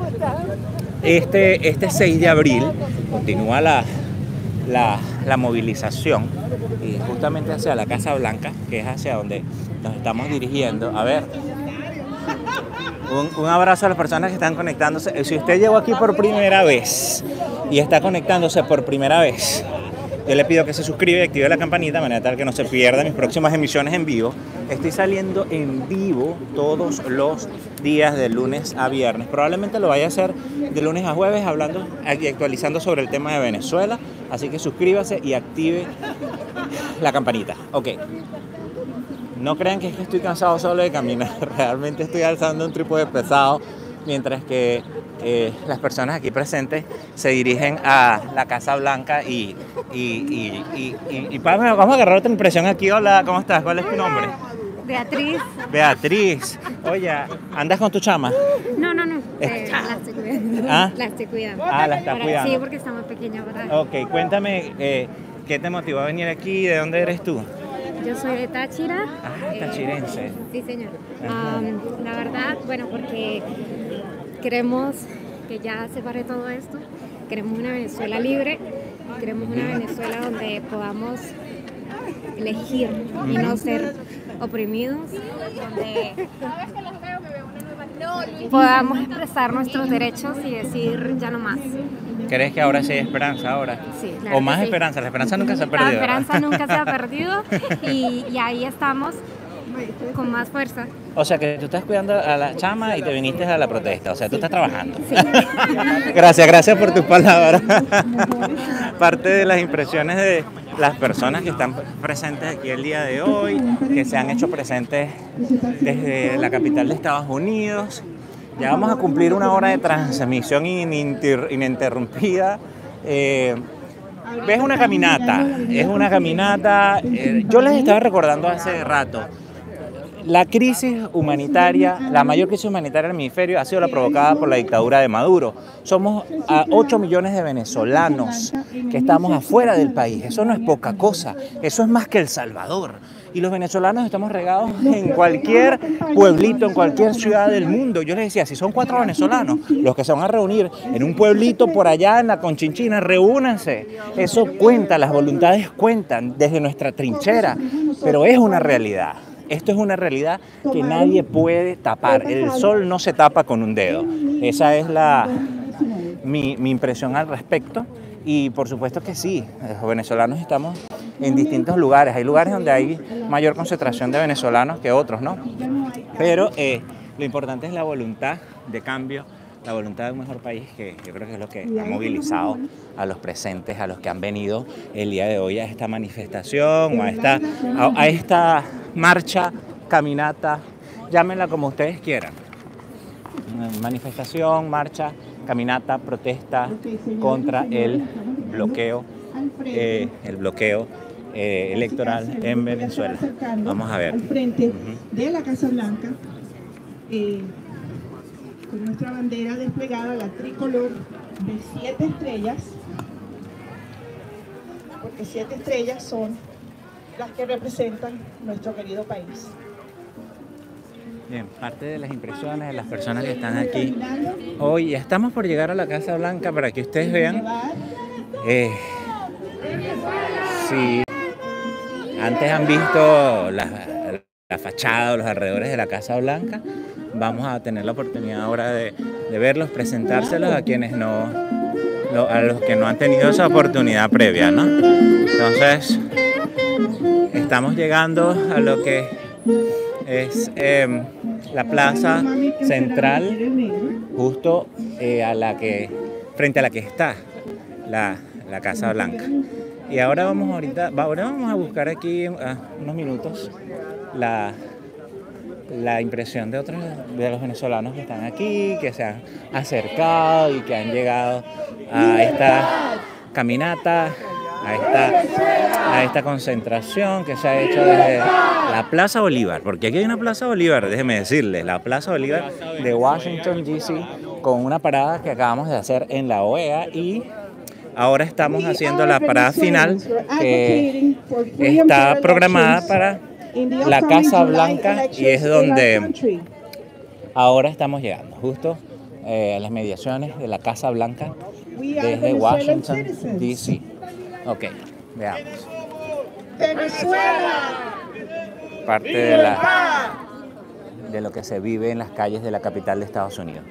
este, este 6 de abril continúa la, la, la movilización y justamente hacia la Casa Blanca, que es hacia donde nos estamos dirigiendo. A ver, un, abrazo a las personas que están conectándose. Si usted llegó aquí por primera vez y está conectándose por primera vez, yo le pido que se suscriba y active la campanita de manera tal que no se pierda mis próximas emisiones en vivo. Estoy saliendo en vivo todos los días de lunes a viernes. Probablemente lo vaya a hacer de lunes a jueves hablando y actualizando sobre el tema de Venezuela. Así que suscríbase y active la campanita. Ok. No crean que es que estoy cansado solo de caminar, *laughs* realmente estoy alzando un trípode pesado mientras que eh, las personas aquí presentes se dirigen a la Casa Blanca y, y, vamos a agarrar otra impresión aquí. Hola, ¿cómo estás? ¿Cuál es tu nombre? Beatriz. Beatriz. Oye, ¿andas con tu chama? No, no, no. Eh, la estoy cuidando. ¿Ah? La estoy cuidando. Ah, la estás cuidando. Sí, porque está muy pequeña para... Ok, cuéntame, eh, ¿qué te motivó a venir aquí? ¿De dónde eres tú? Yo soy de Táchira. Ah, tachirense. sí, señor. la verdad, bueno, porque queremos que ya se pare todo esto. Queremos una Venezuela libre. Queremos una Venezuela donde podamos elegir y no ser oprimidos. Donde podamos expresar nuestros derechos y decir ya no más. ¿Crees que ahora sí hay esperanza ahora? Sí, O más esperanza, la esperanza nunca se ha perdido. La esperanza nunca se ha *laughs* perdido y, ahí estamos con más fuerza. O sea que tú estás cuidando a la chama y te viniste a la protesta, o sea, tú estás trabajando. Sí. *laughs* gracias, gracias por tus palabras. *laughs* Parte de las impresiones de las personas que están presentes aquí el día de hoy, que se han hecho presentes desde la capital de Estados Unidos, ya vamos a cumplir una hora de transmisión ininterrumpida. Eh, es una caminata, es una caminata. Eh, yo les estaba recordando hace rato, la crisis humanitaria, la mayor crisis humanitaria del hemisferio ha sido la provocada por la dictadura de Maduro. Somos a 8 millones de venezolanos que estamos afuera del país. Eso no es poca cosa, eso es más que El Salvador y los venezolanos estamos regados en cualquier pueblito, en cualquier ciudad del mundo. Yo les decía, si son cuatro venezolanos los que se van a reunir en un pueblito por allá en la Conchinchina, reúnanse. Eso cuenta, las voluntades cuentan desde nuestra trinchera, pero es una realidad. Esto es una realidad que nadie puede tapar. El sol no se tapa con un dedo. Esa es la, mi, mi impresión al respecto. Y por supuesto que sí, los venezolanos estamos en distintos lugares. Hay lugares donde hay mayor concentración de venezolanos que otros, ¿no? Pero eh, lo importante es la voluntad de cambio, la voluntad de un mejor país, que yo creo que es lo que ha movilizado a los presentes, a los que han venido el día de hoy a esta manifestación o a esta, a esta marcha, caminata, llámenla como ustedes quieran. Manifestación, marcha, caminata, protesta contra el bloqueo, eh, el bloqueo eh, electoral en Venezuela. Vamos a ver. Al frente de la Casa Blanca, eh, con nuestra bandera desplegada, la tricolor de siete estrellas, porque siete estrellas son las que representan nuestro querido país. Bien, parte de las impresiones de las personas que están aquí. Hoy estamos por llegar a la Casa Blanca para que ustedes vean Eh, si antes han visto la, la fachada o los alrededores de la Casa Blanca, vamos a tener la oportunidad ahora de, de verlos, presentárselos a quienes no, a los que no han tenido esa oportunidad previa, ¿no? Entonces, estamos llegando a lo que es em, la plaza central, justo eh, a la que, frente a la que está la, la Casa Blanca. Y ahora vamos ahorita, ahora vamos a buscar aquí ah, unos minutos la, la impresión de otros de los venezolanos que están aquí, que se han acercado y que han llegado a esta caminata, a esta, a esta concentración que se ha hecho desde la Plaza Bolívar, porque aquí hay una Plaza Bolívar, déjeme decirles, la Plaza Bolívar de Washington, D.C., con una parada que acabamos de hacer en la OEA y ahora estamos haciendo la parada final que está programada para la Casa Blanca y es donde ahora estamos llegando, justo eh, a las mediaciones de la Casa Blanca desde Washington, D.C. Ok, veamos. Parte de, la, de lo que se vive en las calles de la capital de Estados Unidos.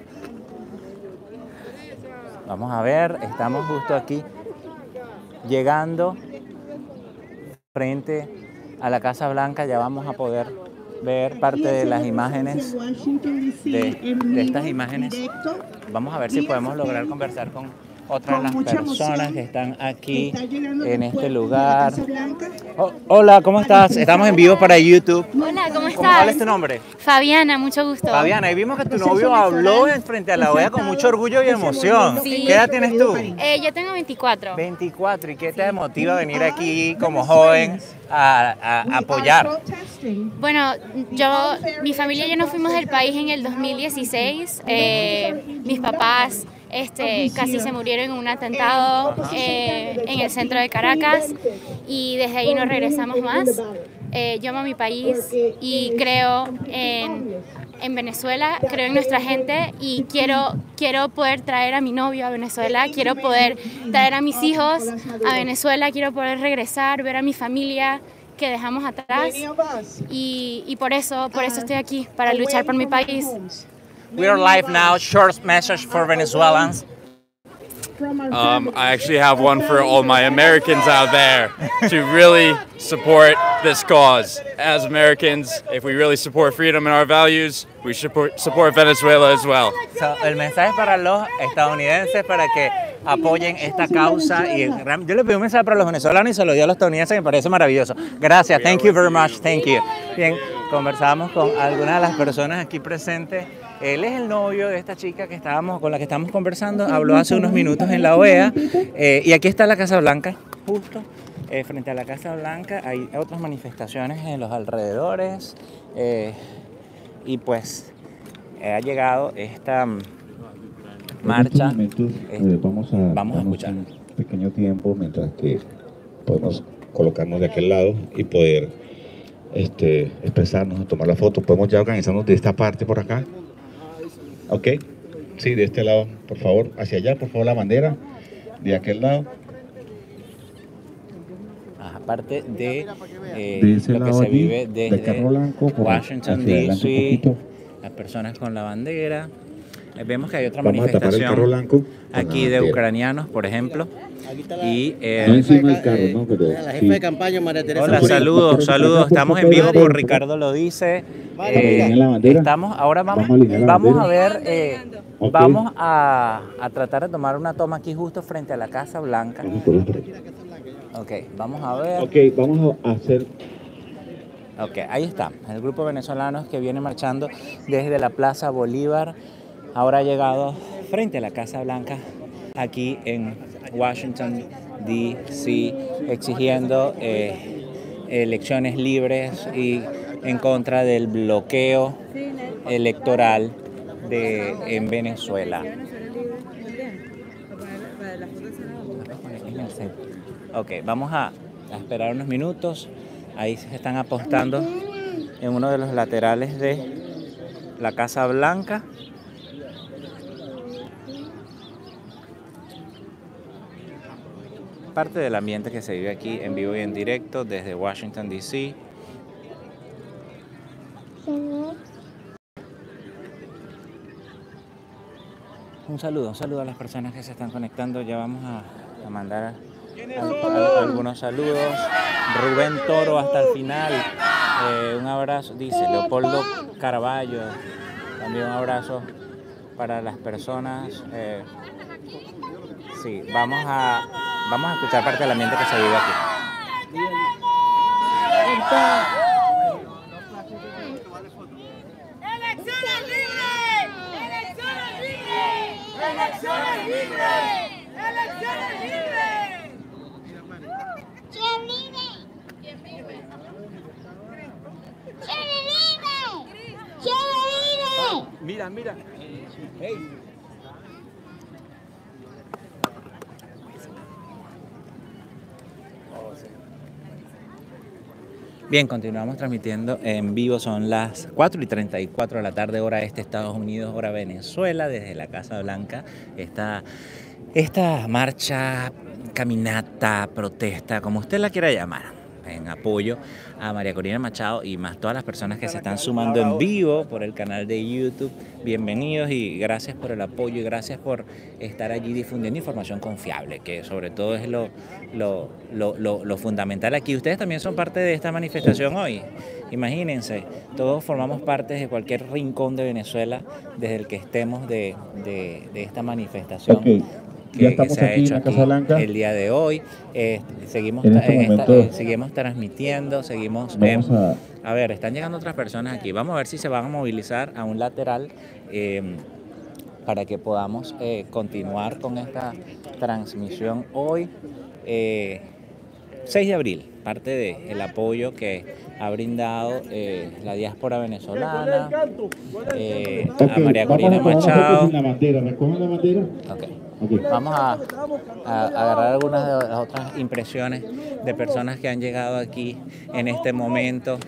Vamos a ver, estamos justo aquí llegando frente a la Casa Blanca, ya vamos a poder ver parte de las imágenes, de, estas imágenes. Vamos a ver si podemos lograr conversar con otras de las personas que están aquí en este lugar. Oh, hola, ¿cómo estás? Estamos en vivo para YouTube. Hola, ¿cómo ¿Cómo- estás? ¿Cuál es tu nombre? Fabiana, mucho gusto. Fabiana, y vimos que tu novio habló en frente a la OEA con mucho orgullo y emoción. Sí. ¿Qué edad tienes tú? Eh, yo tengo 24. 24. ¿Y qué te motiva venir aquí como joven a, a apoyar? Bueno, yo, mi familia y yo nos fuimos del país en el 2016. Eh, mis papás este, casi se murieron en un atentado eh, en el centro de Caracas y desde ahí no regresamos más. Eh, yo amo mi país y creo en, en Venezuela, creo en nuestra gente y quiero, quiero poder traer a mi novio a Venezuela, quiero poder traer a mis hijos a Venezuela, quiero poder regresar, ver a mi familia que dejamos atrás. Y, y por eso, por eso estoy aquí, para luchar por mi país. We are live now. Short message for Venezuelans. Um, I actually have one for all my Americans out there to really support this cause. As Americans, if we really support freedom and our values, we should support, support Venezuela as well. So, el mensaje para los estadounidenses para que apoyen esta causa y yo le pedí un mensaje para los venezolanos y se lo dio a los estadounidenses me parece maravilloso. Gracias, thank you very much, thank you. Bien, conversamos con algunas de las personas aquí presentes. Él es el novio de esta chica que estábamos, con la que estamos conversando, habló hace unos minutos en la OEA eh, y aquí está la Casa Blanca, justo eh, frente a la Casa Blanca. Hay otras manifestaciones en los alrededores eh, y pues ha llegado esta mm, marcha. Momentos, eh, vamos a, vamos a escuchar. un pequeño tiempo mientras que podemos colocarnos de aquel lado y poder este, expresarnos, tomar la foto. Podemos ya organizarnos de esta parte por acá. ¿Ok? Sí, de este lado, por favor. Hacia allá, por favor, la bandera. De aquel lado. aparte de, eh, De ese lo que lado se allí, vive del desde carro blanco, por Washington hacia adelante un DC, poquito. las personas con la bandera. Eh, Vemos que hay otra Vamos manifestación blanco aquí de bandera. ucaranos, por ejemplo. Y, eh, No encima del carro, ¿no? Pero La jefa sí. de campaña, María Teresa. Hola, saludos, saludos. Estamos en vivo por Ricardo lo dice. Eh, estamos, ahora vamos, Vamos a vamos ver, eh, vamos a, a tratar de tomar una toma aquí justo frente a la Casa Blanca. Ok, vamos a ver. Ok, vamos a hacer Ok, ahí está, el grupo de venezolanos que viene marchando desde la Plaza Bolívar, ahora ha llegado frente a la Casa Blanca, aquí en Washington, D.C., exigiendo eh, elecciones libres y en contra del bloqueo electoral de, en Venezuela. Ok, vamos a, a esperar unos minutos. Ahí se están apostando en uno de los laterales de la Casa Blanca. parte del ambiente que se vive aquí en vivo y en directo desde Washington, D.C. Un saludo, un saludo a las personas que se están conectando. Ya vamos a, a mandar a- a- algunos saludos. Rubén Toro hasta el final. Eh, un abrazo, dice Leopoldo Caraballo. También un abrazo para las personas. eh, sí, vamos a, vamos a escuchar parte del ambiente que se vive aquí. ¡Elecciones libres! ¡Elecciones libres! ¡Elecciones libres! ¡Elecciones libres! ¡Chile libre! ¡Chile libre! ¡Chile libre! Mira, mira. Bien, continuamos transmitiendo en vivo. Son las 4 y 34 de la tarde, hora este, Estados Unidos, hora Venezuela, desde la Casa Blanca. Esta, esta marcha, caminata, protesta, como usted la quiera llamar, en apoyo a María Corina Machado y más todas las personas que se están sumando en vivo por el canal de YouTube. Bienvenidos y gracias por el apoyo y gracias por estar allí difundiendo información confiable, que sobre todo es lo, lo, lo- lo- lo fundamental aquí. Ustedes también son parte de esta manifestación hoy. Imagínense, todos formamos parte de cualquier rincón de Venezuela desde el que estemos de, de- de esta manifestación que, ya que se ha aquí en hecho la aquí Casa Blanca. el día de hoy. Eh, seguimos, En este eh, esta- eh, seguimos transmitiendo, seguimos... eh, a- a ver, están llegando otras personas aquí. Vamos a ver si se van a movilizar a un lateral eh, para que podamos eh, continuar con esta transmisión hoy, eh, 6 de abril. Parte del apoyo que ha brindado eh, la diáspora venezolana eh, a María Corina Machado. la bandera. ¿Recogen la bandera? Ok. Vamos a agarrar algunas de las otras impresiones de personas que han llegado aquí en este momento,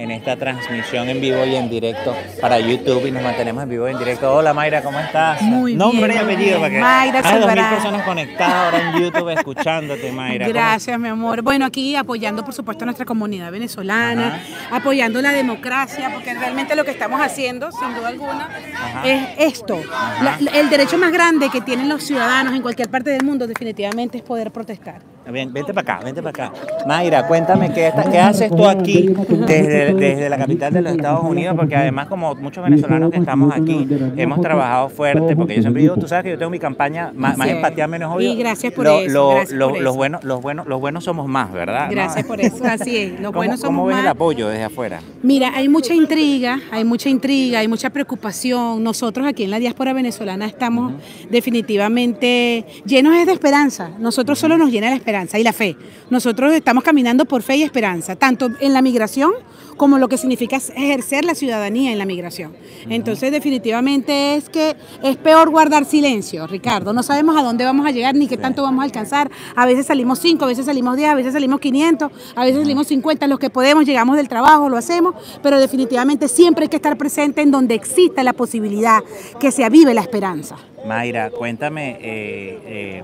en esta transmisión en vivo y en directo para YouTube y nos mantenemos en vivo y en directo. Hola Mayra, ¿cómo estás? Muy Nombre bien, y muy apellido para que Mayra hay dos mil personas conectadas ahora en YouTube escuchándote, Mayra. ¿Cómo- Gracias, mi amor. Bueno, aquí apoyando, por supuesto, a nuestra comunidad venezolana, apoyando la democracia, porque realmente lo que estamos haciendo, sin duda alguna, Ajá. es esto. La- el derecho más grande que tienen los ciudadanos en cualquier parte del mundo, definitivamente, es poder protestar. Bien, vente para acá, vente para acá. Mayra, cuéntame, ¿qué, está- qué haces tú aquí desde, desde la capital de los Estados Unidos? Porque además, como muchos venezolanos que estamos aquí, hemos trabajado fuerte, porque yo siempre digo, tú sabes que yo tengo mi campaña, más, más empatía, menos odio. Y gracias por Lo- eso, lo- gracias lo- por los, buenos, los, buenos, los buenos somos más, ¿verdad? ¿No? Gracias por eso, así es. Los *laughs* ¿Cómo, buenos ¿Cómo somos ves el apoyo desde afuera? Mira, hay mucha intriga, hay mucha intriga, hay mucha preocupación. Nosotros aquí en la diáspora venezolana estamos definitivamente llenos de esperanza. Nosotros solo nos llena la esperanza y la fe. Nosotros estamos caminando por fe y esperanza, tanto en la migración como lo que significa ejercer la ciudadanía en la migración. Entonces, definitivamente es que es peor guardar silencio, Ricardo. No sabemos a dónde vamos a llegar ni qué tanto vamos a alcanzar. A veces salimos 5, a veces salimos 10, a veces salimos 500, a veces salimos 50. Los que podemos, llegamos del trabajo, lo hacemos, pero definitivamente siempre hay que estar presente en donde exista la posibilidad que se avive la esperanza. Mayra, cuéntame, eh, eh,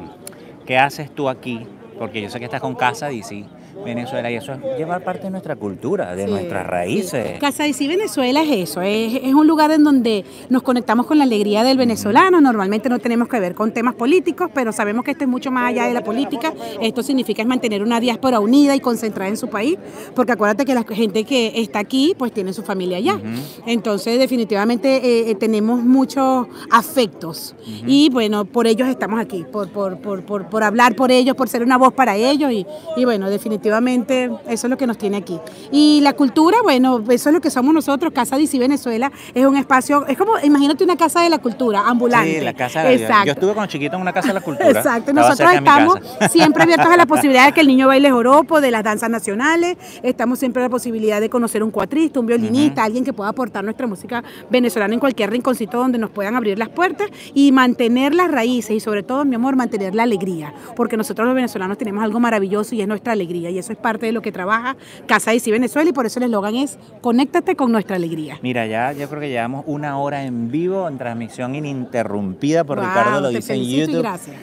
¿qué haces tú aquí? Porque yo sé que estás con Casa DC, Venezuela, y eso es llevar parte de nuestra cultura, de Sí, nuestras raíces. Casa sí Venezuela es eso, es, es un lugar en donde nos conectamos con la alegría del venezolano. Normalmente no tenemos que ver con temas políticos, pero sabemos que esto es mucho más allá de la política. Esto significa es mantener una diáspora unida y concentrada en su país, porque acuérdate que la gente que está aquí pues tiene su familia allá. Entonces definitivamente eh, eh, tenemos muchos afectos y bueno, por ellos estamos aquí, por, por, por, por, por hablar por ellos, por ser una voz para ellos y, y bueno, definitivamente eso es lo que nos tiene aquí. Y la cultura, bueno, eso es lo que somos nosotros, Casa DC Venezuela, es un espacio, es como, imagínate una casa de la cultura, ambulante. Sí, la casa de la. Yo estuve cuando chiquito en una casa de la cultura. Exacto, nosotros estamos *laughs* siempre abiertos a la posibilidad de que el niño baile joropo, de las danzas nacionales, estamos siempre a la posibilidad de conocer un cuatrista, un violinista, alguien que pueda aportar nuestra música venezolana en cualquier rinconcito donde nos puedan abrir las puertas y mantener las raíces y sobre todo, mi amor, mantener la alegría, porque nosotros los venezolanos tenemos algo maravilloso y es nuestra alegría y eso es parte de lo que trabaja Casa DC Venezuela y por eso el eslogan es conéctate con nuestra alegría. Mira, ya yo creo que llevamos una hora en vivo, en transmisión ininterrumpida por Wow, Ricardo, lo dice en felicito y YouTube. gracias.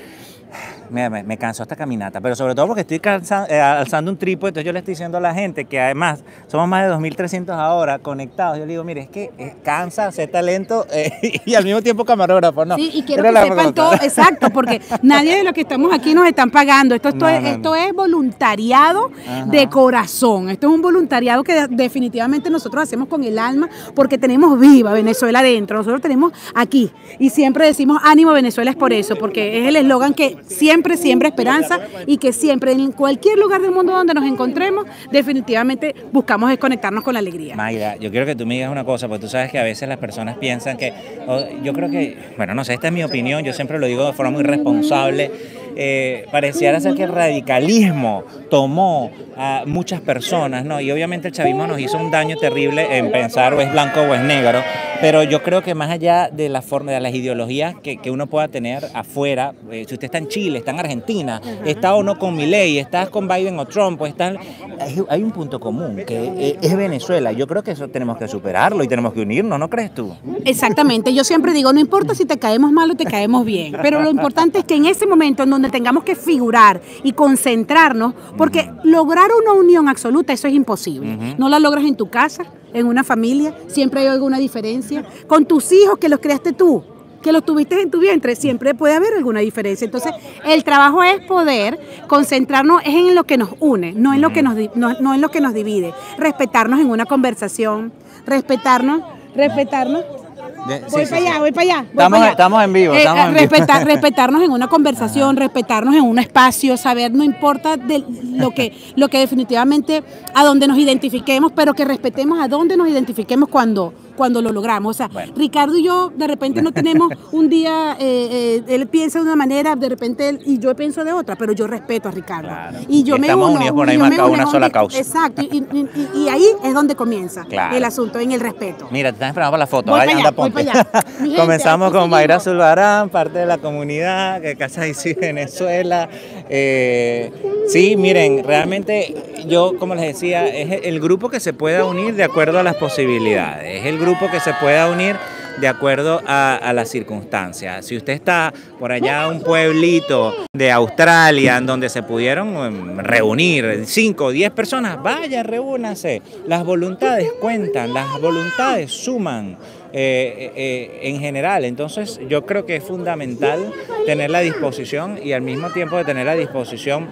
Me, me, me cansó esta caminata, pero sobre todo porque estoy eh, alzando un trípode, entonces yo le estoy diciendo a la gente que además somos más de 2.300 ahora conectados. Yo le digo, mire, es que eh, cansa ser talento eh, *laughs* y al mismo tiempo camarógrafo, ¿no? Sí, y quiero Era que sepan todo, exacto, porque *laughs* nadie de los que estamos aquí nos están pagando. Esto, esto, No, es, no, esto es voluntariado Ajá. de corazón. Esto es un voluntariado que de- definitivamente nosotros hacemos con el alma porque tenemos viva Venezuela adentro. Nosotros tenemos aquí. Y siempre decimos ánimo Venezuela es por eso, porque es el eslogan que siempre, siempre esperanza y que siempre en cualquier lugar del mundo donde nos encontremos, definitivamente buscamos desconectarnos con la alegría. Mayra, yo quiero que tú me digas una cosa, porque tú sabes que a veces las personas piensan que, o- yo creo que, bueno, no sé, esta es mi opinión, yo siempre lo digo de forma muy responsable, eh, pareciera ser que el radicalismo tomó a muchas personas, ¿no? Y obviamente el chavismo nos hizo un daño terrible en pensar o es blanco o es negro, pero yo creo que más allá de la forma, de las ideologías que, que uno pueda tener afuera, eh, si usted está en Chile, está en Argentina, está o no con Milei, estás con Biden o Trump, o está, hay, un punto común, que eh, es Venezuela. Yo creo que eso tenemos que superarlo y tenemos que unirnos, ¿no crees tú? Exactamente, yo siempre digo, no importa si te caemos mal o te caemos bien, pero lo importante es que en ese momento en donde tengamos que figurar y concentrarnos, porque lograr una unión absoluta, eso es imposible. No la logras en tu casa, en una familia, siempre hay alguna diferencia. Con tus hijos que los creaste tú, que los tuviste en tu vientre, siempre puede haber alguna diferencia. Entonces, el trabajo es poder concentrarnos es en lo que nos une, no en lo que nos, no en lo que nos divide. Respetarnos en una conversación, respetarnos, respetarnos. De- Voy sí, para sí. allá, voy para allá. voy Estamos- para allá. estamos en vivo, Eh, estamos eh, en vivo. respetar- *laughs* respetarnos en una conversación, respetarnos en un espacio, saber, no importa de lo que, lo que definitivamente a donde nos identifiquemos, pero que respetemos a dónde nos identifiquemos cuando, cuando lo logramos. O sea, Ricardo y yo de repente no tenemos *laughs* un día, eh, eh, él piensa de una manera, de repente él, y yo pienso de otra, pero yo respeto a Ricardo. Y yo me estamos uno, unidos por causa, uno una sola un- causa. Exacto, y, y- y- y *laughs* ahí es donde comienza Claro. el asunto, en el respeto. Mira, te están esperando para la foto. Voy anda, allá, voy ponte. allá. Gente, *laughs* Comenzamos con Mayra Zulbarán, parte de la comunidad que Casa Isis Venezuela. Eh, sí, miren, realmente yo, como les decía, es el grupo que se pueda unir de acuerdo a las posibilidades. Es el grupo que se pueda unir de acuerdo a, las circunstancias. Si usted está por allá un pueblito de Australia en donde se pudieron em, reunir 5 o 10 personas, vaya, reúnase. Las voluntades cuentan, las voluntades suman. eh, eh, en general. Entonces yo creo que es fundamental tener la disposición y al mismo tiempo de tener la disposición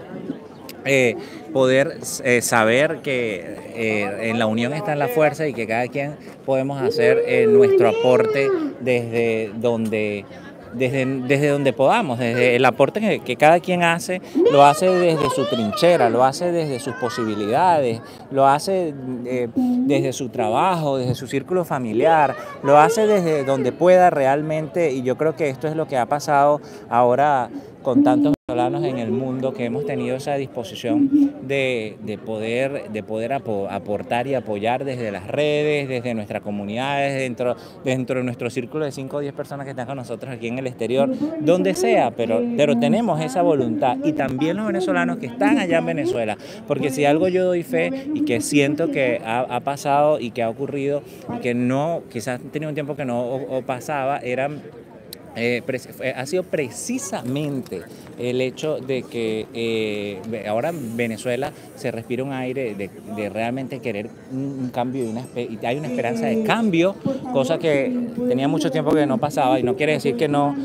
eh, poder eh, saber que eh, en la unión está la fuerza y que cada quien podemos hacer eh, nuestro aporte desde donde desde, desde donde podamos, desde el aporte que, que cada quien hace, lo hace desde su trinchera, lo hace desde sus posibilidades, lo hace eh, desde su trabajo, desde su círculo familiar, lo hace desde donde pueda realmente, y yo creo que esto es lo que ha pasado ahora con tantos en el mundo que hemos tenido esa disposición de, de poder, de poder apo- aportar y apoyar desde las redes, desde nuestras comunidades, dentro, dentro de nuestro círculo de 5 o 10 personas que están con nosotros aquí en el exterior, donde sea, pero, pero tenemos esa voluntad. Y también los venezolanos que están allá en Venezuela, porque si algo yo doy fe y que siento que ha, pasado y que ha ocurrido y que no, quizás tenía un tiempo que no pasaba, eran eh, ha sido precisamente el hecho de que eh, ahora en Venezuela se respira un aire de, realmente querer un, cambio y, una, y hay una esperanza de cambio, cosa que tenía mucho tiempo que no pasaba y no quiere decir que no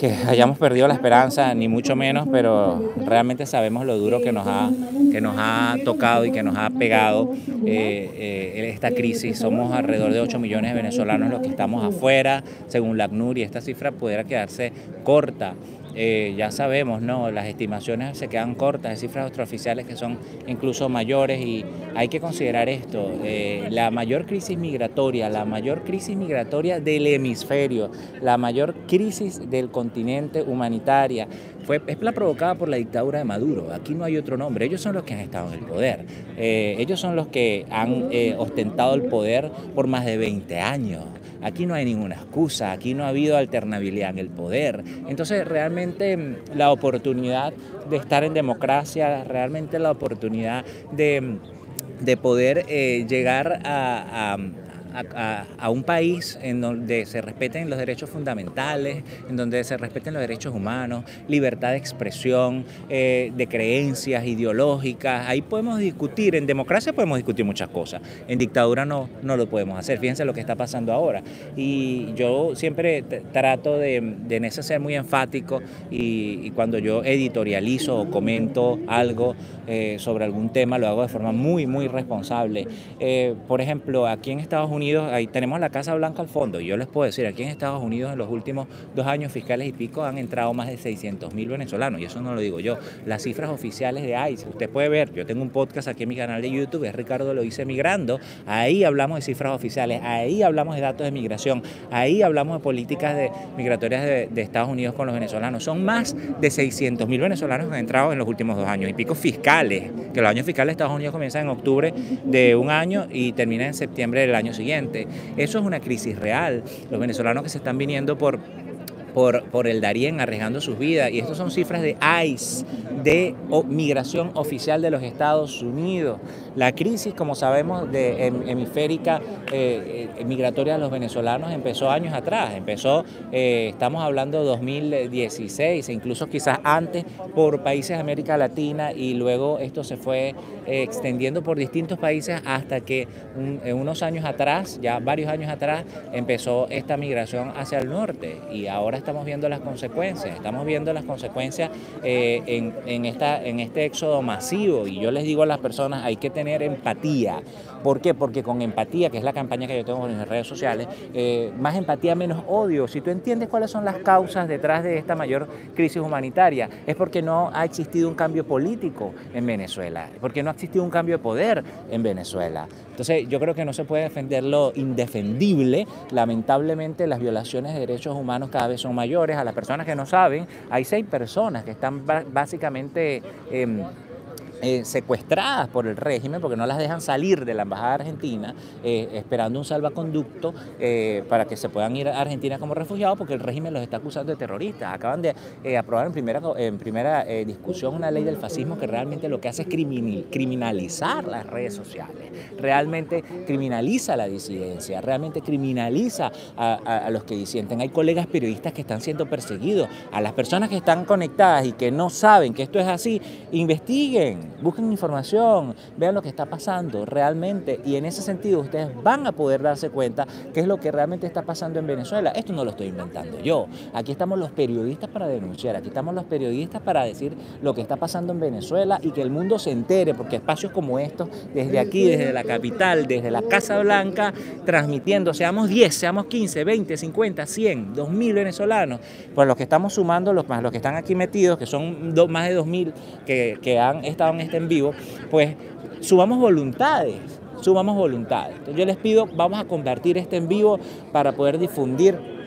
que hayamos perdido la esperanza, ni mucho menos, pero realmente sabemos lo duro que nos ha, que nos ha tocado y que nos ha pegado eh, eh, esta crisis. Somos alrededor de 8 millones de venezolanos los que estamos afuera, según la ACNUR, y esta cifra pudiera quedarse corta. Eh, ya sabemos, ¿no? Las estimaciones se quedan cortas, hay cifras extraoficiales que son incluso mayores y hay que considerar esto. eh, la mayor crisis migratoria, la mayor crisis migratoria del hemisferio, la mayor crisis del continente humanitaria, fue, es la provocada por la dictadura de Maduro. Aquí no hay otro nombre. Ellos son los que han estado en el poder. Eh, ellos son los que han ostentado el poder por más de 20 años. Aquí no hay ninguna excusa, aquí no ha habido alternabilidad en el poder. Entonces, realmente mm, la oportunidad de estar en democracia, realmente la oportunidad de, mm, de poder eh, llegar a, a- a, a- un país en donde se respeten los derechos fundamentales, en donde se respeten los derechos humanos, libertad de expresión, eh, de creencias ideológicas. Ahí podemos discutir, en democracia podemos discutir muchas cosas, en dictadura no, no lo podemos hacer. Fíjense lo que está pasando ahora. Y yo siempre trato de, de en eso ser muy enfático y cuando yo editorializo o comento algo eh, sobre algún tema lo hago de forma muy, muy responsable. Eh, por ejemplo, aquí en Estados Unidos, ahí tenemos la Casa Blanca al fondo. y Yo les puedo decir, aquí en Estados Unidos en los últimos dos años fiscales y pico han entrado más de 600 mil venezolanos. Y eso no lo digo yo. Las cifras oficiales de ICE, usted puede ver, yo tengo un podcast aquí en mi canal de YouTube, es Ricardo Lo Dice Migrando. Ahí hablamos de cifras oficiales, ahí hablamos de datos de migración, ahí hablamos de políticas de, migratorias de, Estados Unidos con los venezolanos. Son más de 600 mil venezolanos que han entrado en los últimos dos años y pico que los años fiscales de Estados Unidos comienzan en octubre de un año y terminan en septiembre del año siguiente. Eso es una crisis real. Los venezolanos que se están viniendo por por, por el Darién arriesgando sus vidas. Y estas son cifras de ICE, de migración oficial de los Estados Unidos. La crisis, como sabemos, de hem- hemisférica eh, eh, migratoria de los venezolanos empezó años atrás. Empezó, eh, estamos hablando de 2016, e incluso quizás antes por países de América Latina y luego esto se fue extendiendo por distintos países hasta que unos años atrás, ya varios años atrás, empezó esta migración hacia el norte y ahora estamos viendo las consecuencias, estamos viendo las consecuencias eh, en, en esta, en este éxodo masivo y yo les digo a las personas, hay que tener empatía. ¿Por qué? Porque con empatía, que es la campaña que yo tengo en mis redes sociales, eh, más empatía, menos odio. Si tú entiendes cuáles son las causas detrás de esta mayor crisis humanitaria, es porque no ha existido un cambio político en Venezuela, porque no ha existido un cambio de poder en Venezuela. Entonces yo creo que no se puede defender lo indefendible. Lamentablemente las violaciones de derechos humanos cada vez son mayores. A las personas que no saben, hay seis personas que están básicamente... em, eh, secuestradas por el régimen porque no las dejan salir de la embajada argentina eh, esperando un salvaconducto eh, para que se puedan ir a Argentina como refugiados porque el régimen los está acusando de terroristas. Acaban de eh, aprobar en primera, en primera eh, discusión una ley del fascismo que realmente lo que hace es criminalizar las redes sociales, realmente criminaliza la disidencia, realmente criminaliza a- a los que disienten. Hay colegas periodistas que están siendo perseguidos, a las personas que están conectadas y que no saben que esto es así, investiguen, busquen información, vean lo que está pasando realmente y en ese sentido ustedes van a poder darse cuenta qué es lo que realmente está pasando en Venezuela. Esto no lo estoy inventando yo. Aquí estamos los periodistas para denunciar, aquí estamos los periodistas para decir lo que está pasando en Venezuela y que el mundo se entere, porque espacios como estos, desde aquí, desde la capital, desde la Casa Blanca, transmitiendo, seamos 10, seamos 15, 20, 50, 100, 2.000 venezolanos, pues los que estamos sumando, los más los que están aquí metidos, que son más de 2.000 que, que han estado en este en vivo, pues subamos voluntades, subamos voluntades. Entonces yo les pido, vamos a convertir este en vivo para poder difundir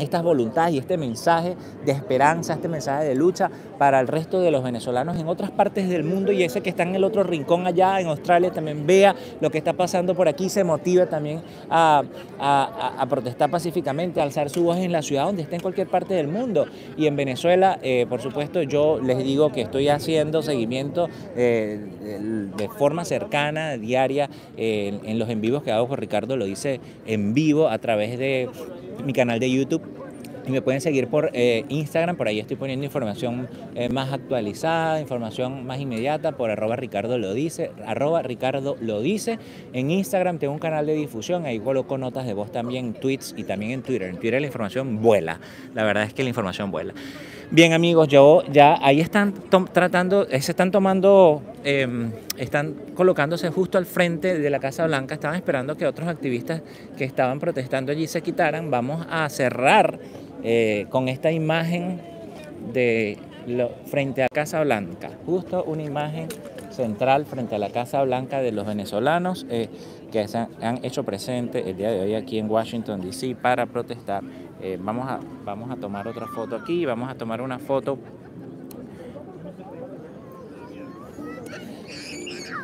estas voluntades y este mensaje de esperanza, este mensaje de lucha para el resto de los venezolanos en otras partes del mundo y ese que está en el otro rincón allá en Australia también vea lo que está pasando por aquí, se motive también a, protestar pacíficamente, a alzar su voz en la ciudad donde esté en cualquier parte del mundo. Y en Venezuela, eh, por supuesto, yo les digo que estoy haciendo seguimiento eh, de, forma cercana, diaria, eh, en, los en vivos que hago Ricardo, lo dice en vivo a través de mi canal de YouTube. Y me pueden seguir por eh, Instagram, por ahí estoy poniendo información eh, más actualizada, información más inmediata, por arroba Ricardo lo dice, arroba Ricardo lo dice. En Instagram tengo un canal de difusión, ahí coloco notas de voz también, tweets y también en Twitter. En Twitter la información vuela, la verdad es que la información vuela. Bien amigos, yo ya ahí están tratando, eh, se están tomando, eh, están colocándose justo al frente de la Casa Blanca, estaban esperando que otros activistas que estaban protestando allí se quitaran. Vamos a cerrar eh, con esta imagen de frente a Casa Blanca, justo una imagen central frente a la Casa Blanca de los venezolanos. Eh, que se han, hecho presente el día de hoy aquí en Washington, D.C. para protestar. Eh, vamos, a, vamos a tomar otra foto aquí, vamos a tomar una foto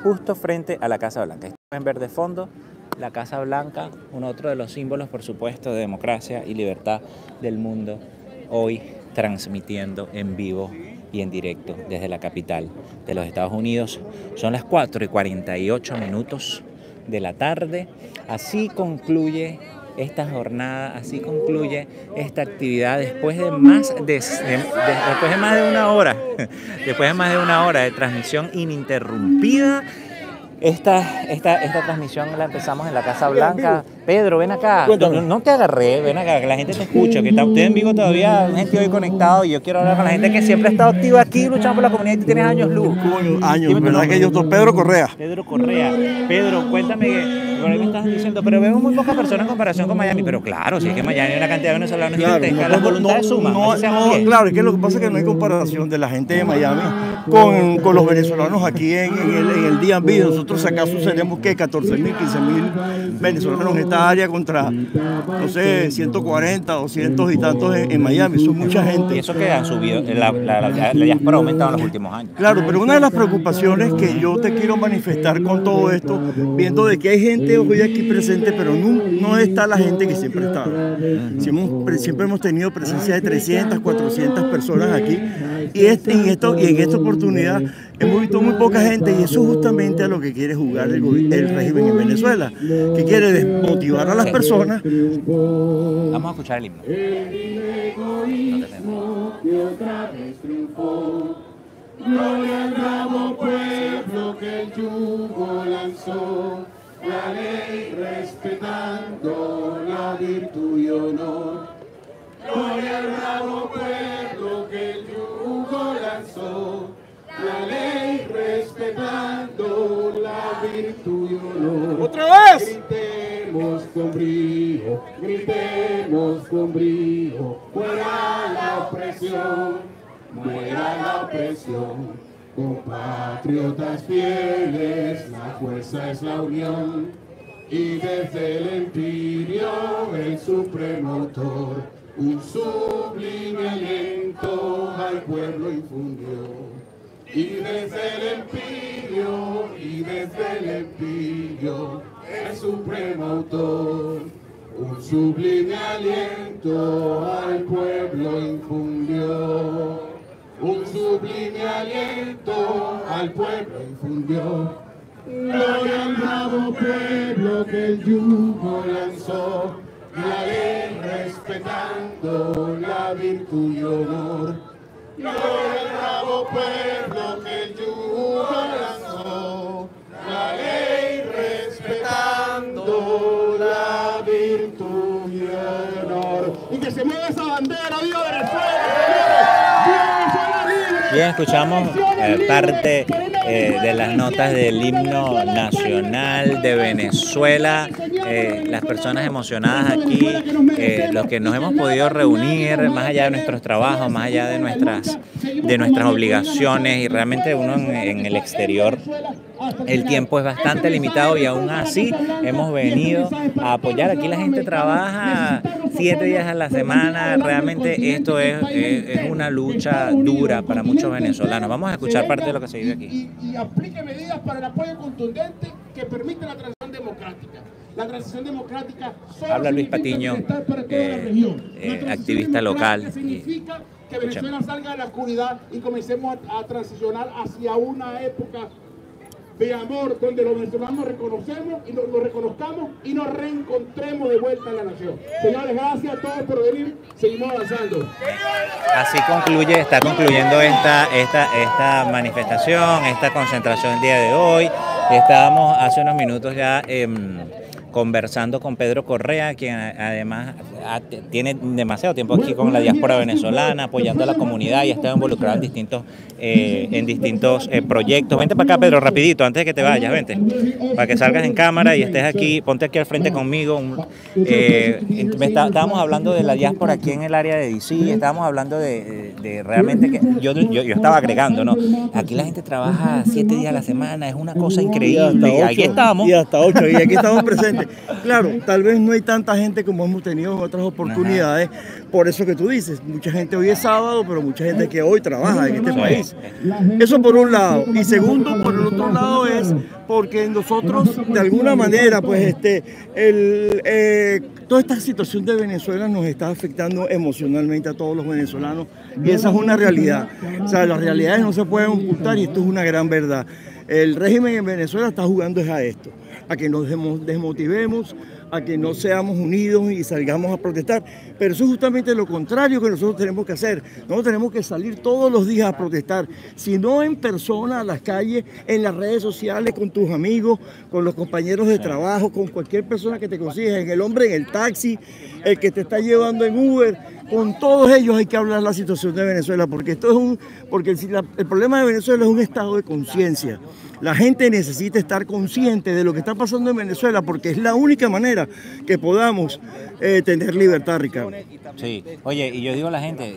justo frente a la Casa Blanca. Pueden ver de fondo la Casa Blanca, un otro de los símbolos, por supuesto, de democracia y libertad del mundo, hoy transmitiendo en vivo y en directo desde la capital de los Estados Unidos. Son las 4 y 48 minutos de la tarde. Así concluye esta jornada, así concluye esta actividad después de más de, de- de- después de más de una hora, *laughs* después de más de una hora de transmisión ininterrumpida. Esta, esta, esta transmisión la empezamos en la Casa Blanca. Pedro, ven acá. No, no te agarré, ven acá, que la gente te escucha, que está usted en vivo todavía, gente hoy conectado y yo quiero hablar con la gente que siempre ha estado activa aquí luchando por la comunidad y tú tienes años luz. Años, Dime ¿verdad que yo soy Pedro Correa? Pedro Correa. Pedro, cuéntame, que- por ahí me estás diciendo, pero veo muy pocas personas en comparación con Miami. Pero claro, si es que Miami hay una cantidad de venezolanos gigantesca, las voluntades suman. no, seamos no, diez. claro, es que lo que pasa es que no hay comparación de la gente de Miami con, con los venezolanos aquí en, en el, en el DMV. Nosotros acaso seremos que 14 mil, 15 mil venezolanos en área contra, no sé, 140, 200 y tantos en, en Miami. Son mucha gente. Y eso que han subido, la, la, la, la diáspora ha aumentado en los últimos años. Claro, pero una de las preocupaciones que yo te quiero manifestar con todo esto, viendo de que hay gente hoy aquí presente, pero no, no está la gente que siempre está. Si hemos- siempre hemos tenido presencia de 300, 400 personas aquí y, este- en esto, y en esta oportunidad hemos visto muy poca gente y eso es justamente a lo que quiere jugar el, el régimen en Venezuela, que quiere desmotivar a las personas. Vamos a escuchar el himno. Gloria al bravo pueblo que el yugo lanzó, la ley respetando la virtud y honor. Gloria al bravo pueblo que el yugo lanzó, la ley respetando la virtud y honor. ¡Otra vez! Gritemos con brío, gritemos con brío, fuera la opresión muera la opresión. Compatriotas fieles, la fuerza es la unión. Y desde el empirio, el supremo autor, un sublime aliento al pueblo infundió. Y desde el empirio, y desde el empirio, el supremo autor, un sublime aliento al pueblo infundió. Un sublime aliento al pueblo infundió. Gloria al pueblo que el yugo lanzó, la ley respetando la virtud y honor. Gloria al bravo pueblo que el yugo lanzó, la ley respetando la virtud y honor. Y que se mueva esa bandera, viva Venezuela, señores. viva Venezuela. Bien, escuchamos eh, parte eh, de las notas del himno nacional de Venezuela, eh, las personas emocionadas aquí, eh, los que nos hemos podido reunir más allá de nuestros trabajos, más allá de nuestras, de nuestras obligaciones y realmente uno en, en el exterior el tiempo es bastante limitado y aún así hemos venido a apoyar. Aquí la gente trabaja siete días a la semana. Realmente esto es, es- es una lucha dura para muchos venezolanos. Vamos a escuchar parte de lo que se vive aquí. y, y aplique medidas para el apoyo contundente que permite la transición democrática. La transición democrática solo Habla Luis Patiño, eh, eh, activista local. Significa que Venezuela salga de la oscuridad y comencemos a, a transicionar hacia una época de amor donde los venezolanos nos reconocemos y nos, nos reconozcamos y nos reencontremos de vuelta en la nación. Señores, gracias a todos por venir. Seguimos avanzando. Así concluye, está concluyendo esta, esta, esta manifestación, esta concentración el día de hoy. Estábamos hace unos minutos ya em, conversando con Pedro Correa, quien además tiene demasiado tiempo aquí con la diáspora venezolana, apoyando a la comunidad y ha estado involucrado en distintos, eh, en distintos eh, proyectos. Vente para acá, Pedro, rapidito, antes de que te vayas, vente, para que salgas en cámara y estés aquí, ponte aquí al frente conmigo. Eh, me está- estábamos hablando de la diáspora aquí en el área de DC, estábamos hablando de, de realmente que yo, yo, yo estaba agregando, ¿no? Aquí la gente trabaja siete días a la semana, es una cosa increíble. Y aquí ocho, estamos. Y hasta ocho, y aquí estamos presentes. Claro, tal vez no hay tanta gente como hemos tenido en otras oportunidades, por eso que tú dices, mucha gente hoy es sábado, pero mucha gente que hoy trabaja en este país. Eso por un lado. Y segundo, por el otro lado es porque nosotros, de alguna manera, pues este, el, eh, toda esta situación de Venezuela nos está afectando emocionalmente a todos los venezolanos y esa es una realidad. O sea, las realidades no se pueden ocultar y esto es una gran verdad. El régimen en Venezuela está jugando a esto. A que nos desmotivemos, a que no seamos unidos y salgamos a protestar. Pero eso es justamente lo contrario que nosotros tenemos que hacer. Nosotros tenemos que salir todos los días a protestar, si no en persona a las calles, en las redes sociales, con tus amigos, con los compañeros de trabajo, con cualquier persona que te consigues, en el hombre en el taxi, el que te está llevando en Uber. Con todos ellos hay que hablar la situación de Venezuela, porque esto es un, porque el, la- el problema de Venezuela es un estado de conciencia. La gente necesita estar consciente de lo que está pasando en Venezuela, porque es la única manera que podamos eh, tener libertad, Ricardo. Sí, oye, y yo digo a la gente,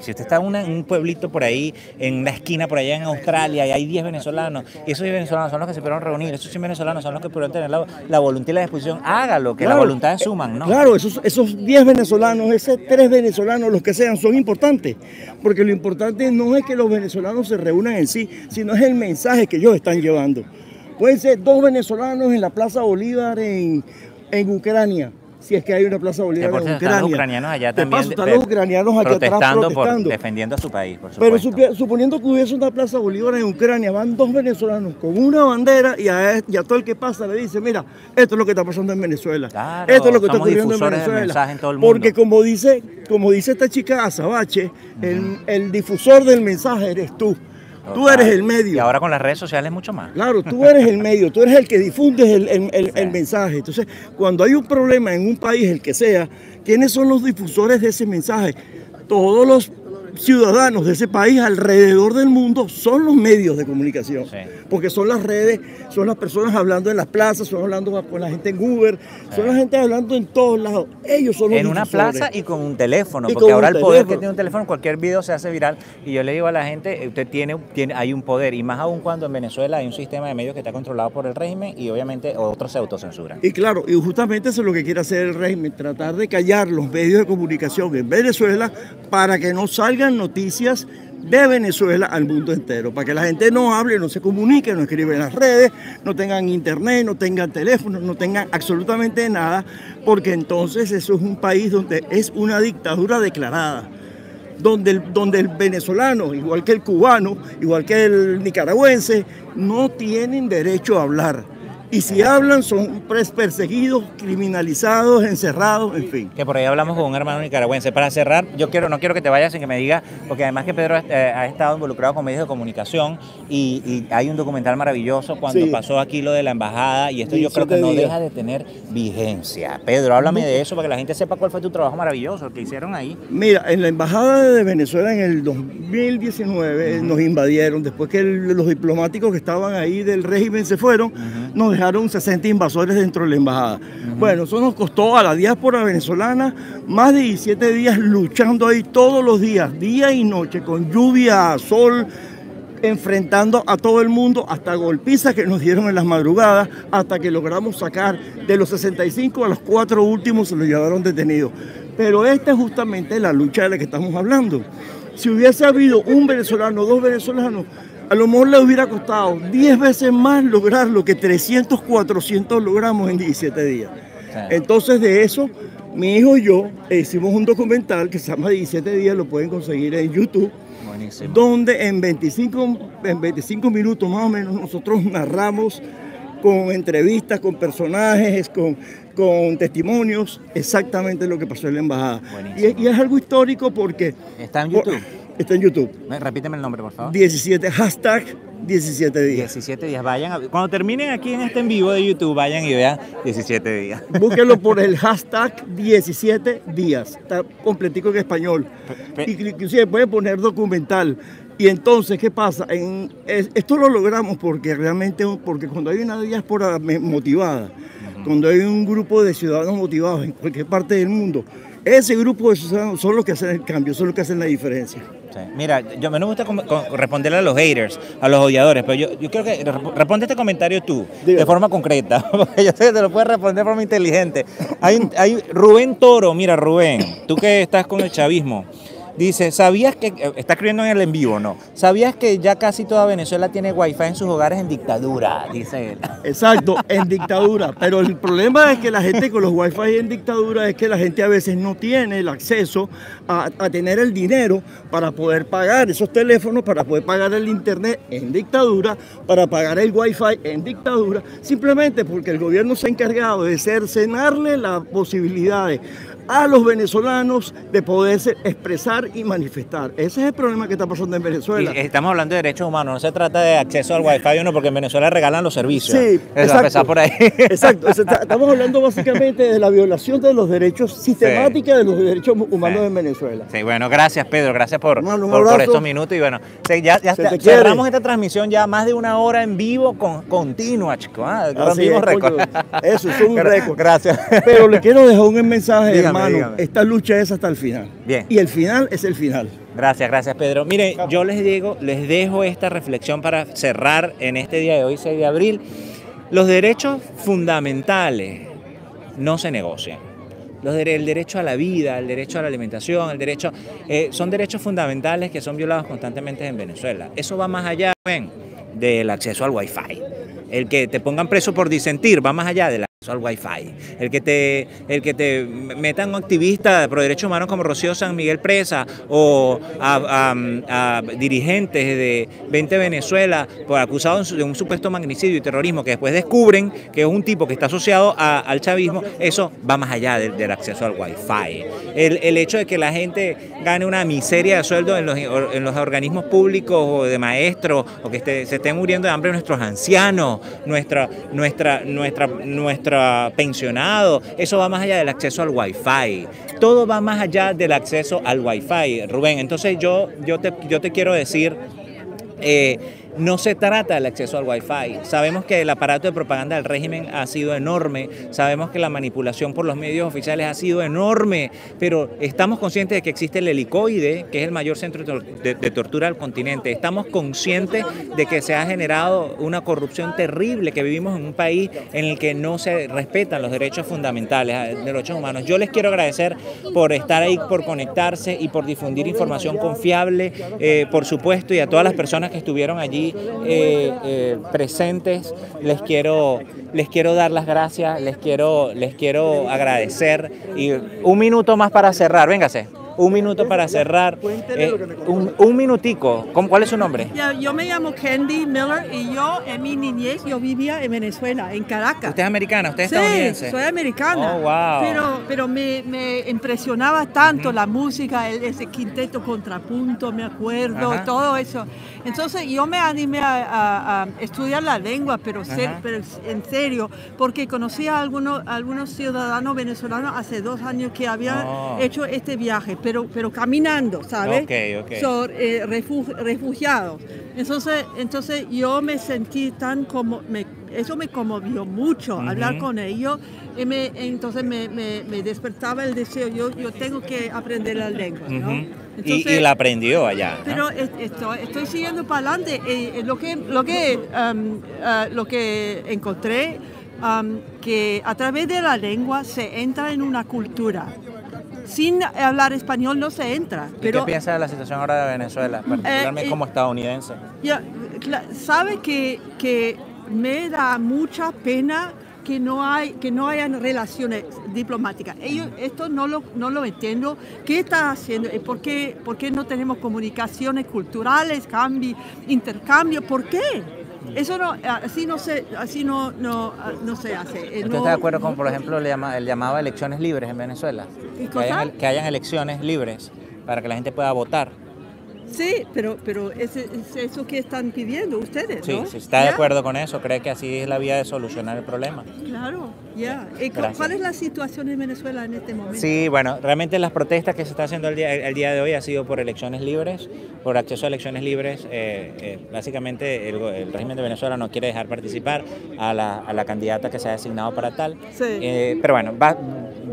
si usted está en un pueblito por ahí, en una esquina por allá en Australia, y hay 10 venezolanos, y esos 10 venezolanos son los que se pudieron reunir, esos 100 venezolanos son los que pudieron tener la, la voluntad y la disposición, hágalo, que Claro, las voluntades suman, ¿no? Claro, esos, esos 10 venezolanos, esos 3 venezolanos, los que sean, son importantes. Porque lo importante no es que los venezolanos se reúnan en sí, sino es el mensaje que ellos están llevando. Pueden ser dos venezolanos en la Plaza Bolívar en, en Ucrania, si es que hay una Plaza por en Ucrania. los ucranianos allá también paso, están los ucranianos atrás protestando, por protestando. defendiendo a su país, por Pero supuesto. suponiendo que hubiese una Plaza Bolívar en Ucrania, van dos venezolanos con una bandera y a, y a todo el que pasa le dice, mira, esto es lo que está pasando en Venezuela. Claro, esto es lo que está ocurriendo en Venezuela. mensaje en todo el mundo. Porque como dice, como dice esta chica Azabache, el, el difusor del mensaje eres tú. Tú eres el medio. Y ahora con las redes sociales mucho más. Claro, tú eres el medio, tú eres el que difundes el, el- el- el mensaje. Entonces, cuando hay un problema en un país, el que sea, ¿quiénes son los difusores de ese mensaje? Todos los ciudadanos de ese país alrededor del mundo son los medios de comunicación. Porque son las redes, son las personas hablando en las plazas, son hablando con la gente en Uber, son la gente hablando en todos lados. Ellos son los En una plaza y con un teléfono, Y porque ahora el poder que tiene un teléfono, cualquier video se hace viral. Y yo le digo a la gente, usted tiene, tiene, hay un poder, y más aún cuando en Venezuela hay un sistema de medios que está controlado por el régimen y obviamente otros se autocensuran. Y claro, y justamente eso es lo que quiere hacer el régimen, tratar de callar los medios de comunicación en Venezuela para que no noticias de Venezuela al mundo entero, para que la gente no hable, no se comunique, no escribe en las redes, no tengan internet, no tengan teléfono, no tengan absolutamente nada, porque entonces eso es un país donde es una dictadura declarada donde el, donde el venezolano, igual que el cubano, igual que el nicaragüense, no tienen derecho a hablar. Y si hablan son perseguidos, criminalizados, encerrados, en fin. Que por ahí hablamos con un hermano nicaragüense. Para cerrar, yo quiero, no quiero que te vayas sin que me diga, porque además que Pedro eh, ha estado involucrado con medios de comunicación y, y hay un documental maravilloso cuando Sí. pasó aquí lo de la embajada y esto yo creo que 17 no días. deja de tener vigencia. Pedro, háblame de eso para que la gente sepa cuál fue tu trabajo maravilloso que hicieron ahí. Mira, en la embajada de Venezuela en el 2019 eh, nos invadieron, después que el- los diplomáticos que estaban ahí del régimen se fueron, nos dejaron 60 invasores dentro de la embajada. Bueno, eso nos costó a la diáspora venezolana más de 17 días luchando ahí todos los días, día y noche, con lluvia, sol, enfrentando a todo el mundo, hasta golpizas que nos dieron en las madrugadas, hasta que logramos sacar de los 65 a los cuatro últimos, se los llevaron detenidos. Pero esta es justamente la lucha de la que estamos hablando. Si hubiese habido un venezolano, dos venezolanos, a lo mejor le hubiera costado 10 veces más lograr lo que 300, 400 logramos en 17 días. Entonces de eso, mi hijo y yo hicimos un documental que se llama 17 días, lo pueden conseguir en YouTube Buenísimo. donde en 25, en 25 minutos más o menos nosotros narramos con entrevistas, con personajes, con, con testimonios, exactamente lo que pasó en la embajada. Y, y es algo histórico porque... ¿Está en YouTube? Está en YouTube. Repíteme el nombre, por favor. 17, hashtag 17 días. 17 días. Vayan, a- cuando terminen aquí en este en vivo de YouTube, vayan y vean 17 días. *laughs* Búsquenlo por el hashtag 17 días. Está completico en español. Y Inclusive pueden poner documental. Y entonces, ¿qué pasa? En- esto lo logramos porque realmente, porque cuando hay una diáspora motivada, cuando hay un grupo de ciudadanos motivados en cualquier parte del mundo, ese grupo de ciudadanos son los que hacen el cambio, son los que hacen la diferencia. Sí. Mira, yo me no gusta responderle a los haters, a los odiadores, pero yo, yo creo que responde este comentario tú, de forma concreta, *laughs* porque yo sé que te lo puedes responder de forma inteligente. Hay Rubén Toro, mira Rubén, tú que estás con el chavismo, Dice, ¿sabías que, eh, está escribiendo en el en vivo, no? ¿Sabías que ya casi toda Venezuela tiene wifi en sus hogares en dictadura? Dice él. *laughs* Exacto, en dictadura. Pero el problema es que la gente con los wifi en dictadura es que la gente a veces no tiene el acceso a, a tener el dinero para poder pagar esos teléfonos, para poder pagar el internet en dictadura, para pagar el wifi en dictadura, simplemente porque el gobierno se ha encargado de cercenarle las posibilidades a los venezolanos de poderse expresar y manifestar. Ese es el problema que está pasando en Venezuela. Y estamos hablando de derechos humanos, no se trata de acceso al wifi uno porque en Venezuela regalan los servicios. Sí, exacto. empezar por ahí. *laughs* Exacto, estamos hablando básicamente de la violación de los derechos, sistemática de los derechos humanos en Venezuela. Sí, bueno, gracias Pedro, gracias por, por, estos minutos y bueno, ya, está- cerramos esta transmisión ya más de una hora en vivo con, continua, chicos. ¿ah? Es, récord. Eso es un *laughs* récord. Gracias. Pero le quiero dejar un mensaje, Dígame, hermano. dígame. Esta lucha es hasta el final. Bien. Y el final es el final. Gracias, gracias Pedro. Mire, yo les digo, les dejo esta reflexión para cerrar en este día de hoy, 6 de abril. Los derechos fundamentales no se negocian. Los dere- el derecho a la vida, el derecho a la alimentación, el derecho, eh, son derechos fundamentales que son violados constantemente en Venezuela. Eso va más allá del acceso al wifi. El que te pongan preso por disentir va más allá del acceso al wifi. El que te, el que te metan un activista pro derechos humanos como Rocío San Miguel Presa o a, dirigentes de 20 Venezuela por acusados de un supuesto magnicidio y terrorismo que después descubren que es un tipo que está asociado al chavismo, eso va más allá del, acceso al wifi. El, el hecho de que la gente gane una miseria de sueldo en los, en los organismos públicos o de maestros o que se estén muriendo de hambre nuestros ancianos, nuestra, nuestra, nuestra, nuestra pensionado, eso va más allá del acceso al wifi. Todo va más allá del acceso al wifi, Rubén. Entonces yo, yo, te, yo te quiero decir eh, no se trata del acceso al Wi-Fi. Sabemos que el aparato de propaganda del régimen ha sido enorme, sabemos que la manipulación por los medios oficiales ha sido enorme, pero estamos conscientes de que existe el helicoide, que es el mayor centro de, tor- de- de tortura del continente. Estamos conscientes de que se ha generado una corrupción terrible, que vivimos en un país en el que no se respetan los derechos fundamentales, eh, derechos humanos. Yo les quiero agradecer por estar ahí, por conectarse y por difundir información confiable, eh, por supuesto, y a todas las personas que estuvieron allí eh, eh, presentes, les quiero, les quiero dar las gracias, les quiero, les quiero agradecer. Y un minuto más para cerrar, véngase. Un minuto para cerrar. Eh, un, un minutico. ¿Cómo- ¿Cuál es su nombre? Yo me llamo Candy Miller y yo en mi niñez yo vivía en Venezuela, en Caracas. ¿Usted es americana? ¿Usted es sí, estadounidense? soy americana. Oh, wow. Pero, pero me, me impresionaba tanto la música, el- ese quinteto contrapunto, me acuerdo, Ajá. todo eso. Entonces yo me animé a, a- a estudiar la lengua, pero, ser- pero en serio, porque conocí a algunos, a algunos ciudadanos venezolanos hace dos años que habían Oh. hecho este viaje, pero, pero caminando, ¿sabes? Ok, ok. So, eh, refu- refugiados. Entonces, entonces yo me sentí tan como, me- eso me conmovió mucho, Ujú. hablar con ellos. Y me- entonces me, me- me despertaba el deseo, yo, yo tengo que aprender la lengua. ¿no? Ujú. Y, Entonces- y la aprendió allá. ¿no? Pero es- estoy, estoy siguiendo para adelante. Eh, lo, que, lo, que, um, ah, lo que encontré, um, que a través de la lengua se entra en una cultura. Sin hablar español no se entra. ¿Y Pero qué piensa de la situación ahora de Venezuela, particularmente eh, como estadounidense? Ya, sabe que, que me da mucha pena que no hay que no hayan relaciones diplomáticas. Ellos esto no lo no lo entiendo. ¿Qué está haciendo? Eh, ¿Por qué, por qué no tenemos comunicaciones culturales, cambio, intercambio? ¿Por qué? Eso no así no se así no no no se hace. ¿Usted no- está de acuerdo con, por ejemplo, el, llama, el llamado a elecciones libres en Venezuela? ¿Qué Que hayan, que elecciones libres para que la gente pueda votar. Sí, pero pero es, es eso que están pidiendo ustedes, Sí, ¿no? si está de acuerdo con eso, cree que así es la vía de solucionar el problema. Claro, ya. ¿Y Gracias. ¿Cuál es la situación en Venezuela en este momento? Sí, bueno, realmente las protestas que se está haciendo el día, el día de hoy ha sido por elecciones libres, por acceso a elecciones libres. eh, eh, básicamente el, el régimen de Venezuela no quiere dejar participar a la, a la candidata que se ha designado para tal. Sí. Eh, pero bueno, va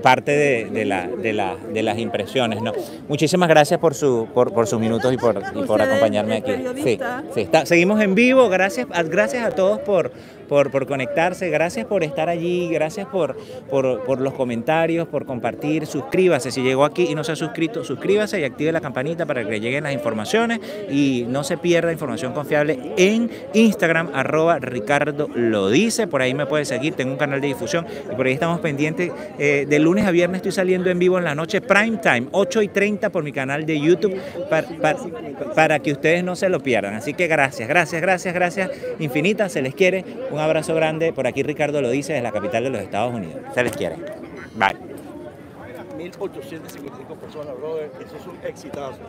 parte de, de la, de, la, de las impresiones. ¿no? Muchísimas gracias por, su, por, por sus minutos y por, y por acompañarme aquí. Sí, sí, está- seguimos en vivo. Gracias, gracias a todos por, por, por conectarse, gracias por estar allí, gracias por, por, por los comentarios, por compartir, suscríbase, si llegó aquí y no se ha suscrito, suscríbase y active la campanita para que le lleguen las informaciones y no se pierda información confiable en Instagram, arroba Ricardo lo dice, por ahí me puede seguir, tengo un canal de difusión y por ahí estamos pendientes, eh, de lunes a viernes estoy saliendo en vivo en la noche prime time, 8 y 30 por mi canal de YouTube para, para, para que ustedes no se lo pierdan, así que gracias, gracias, gracias, gracias infinitas, se les quiere, un abrazo grande, por aquí Ricardo lo dice, desde la capital de los Estados Unidos, se les quiere, bye. 1.855 personas, brother. Eso es un exitazo.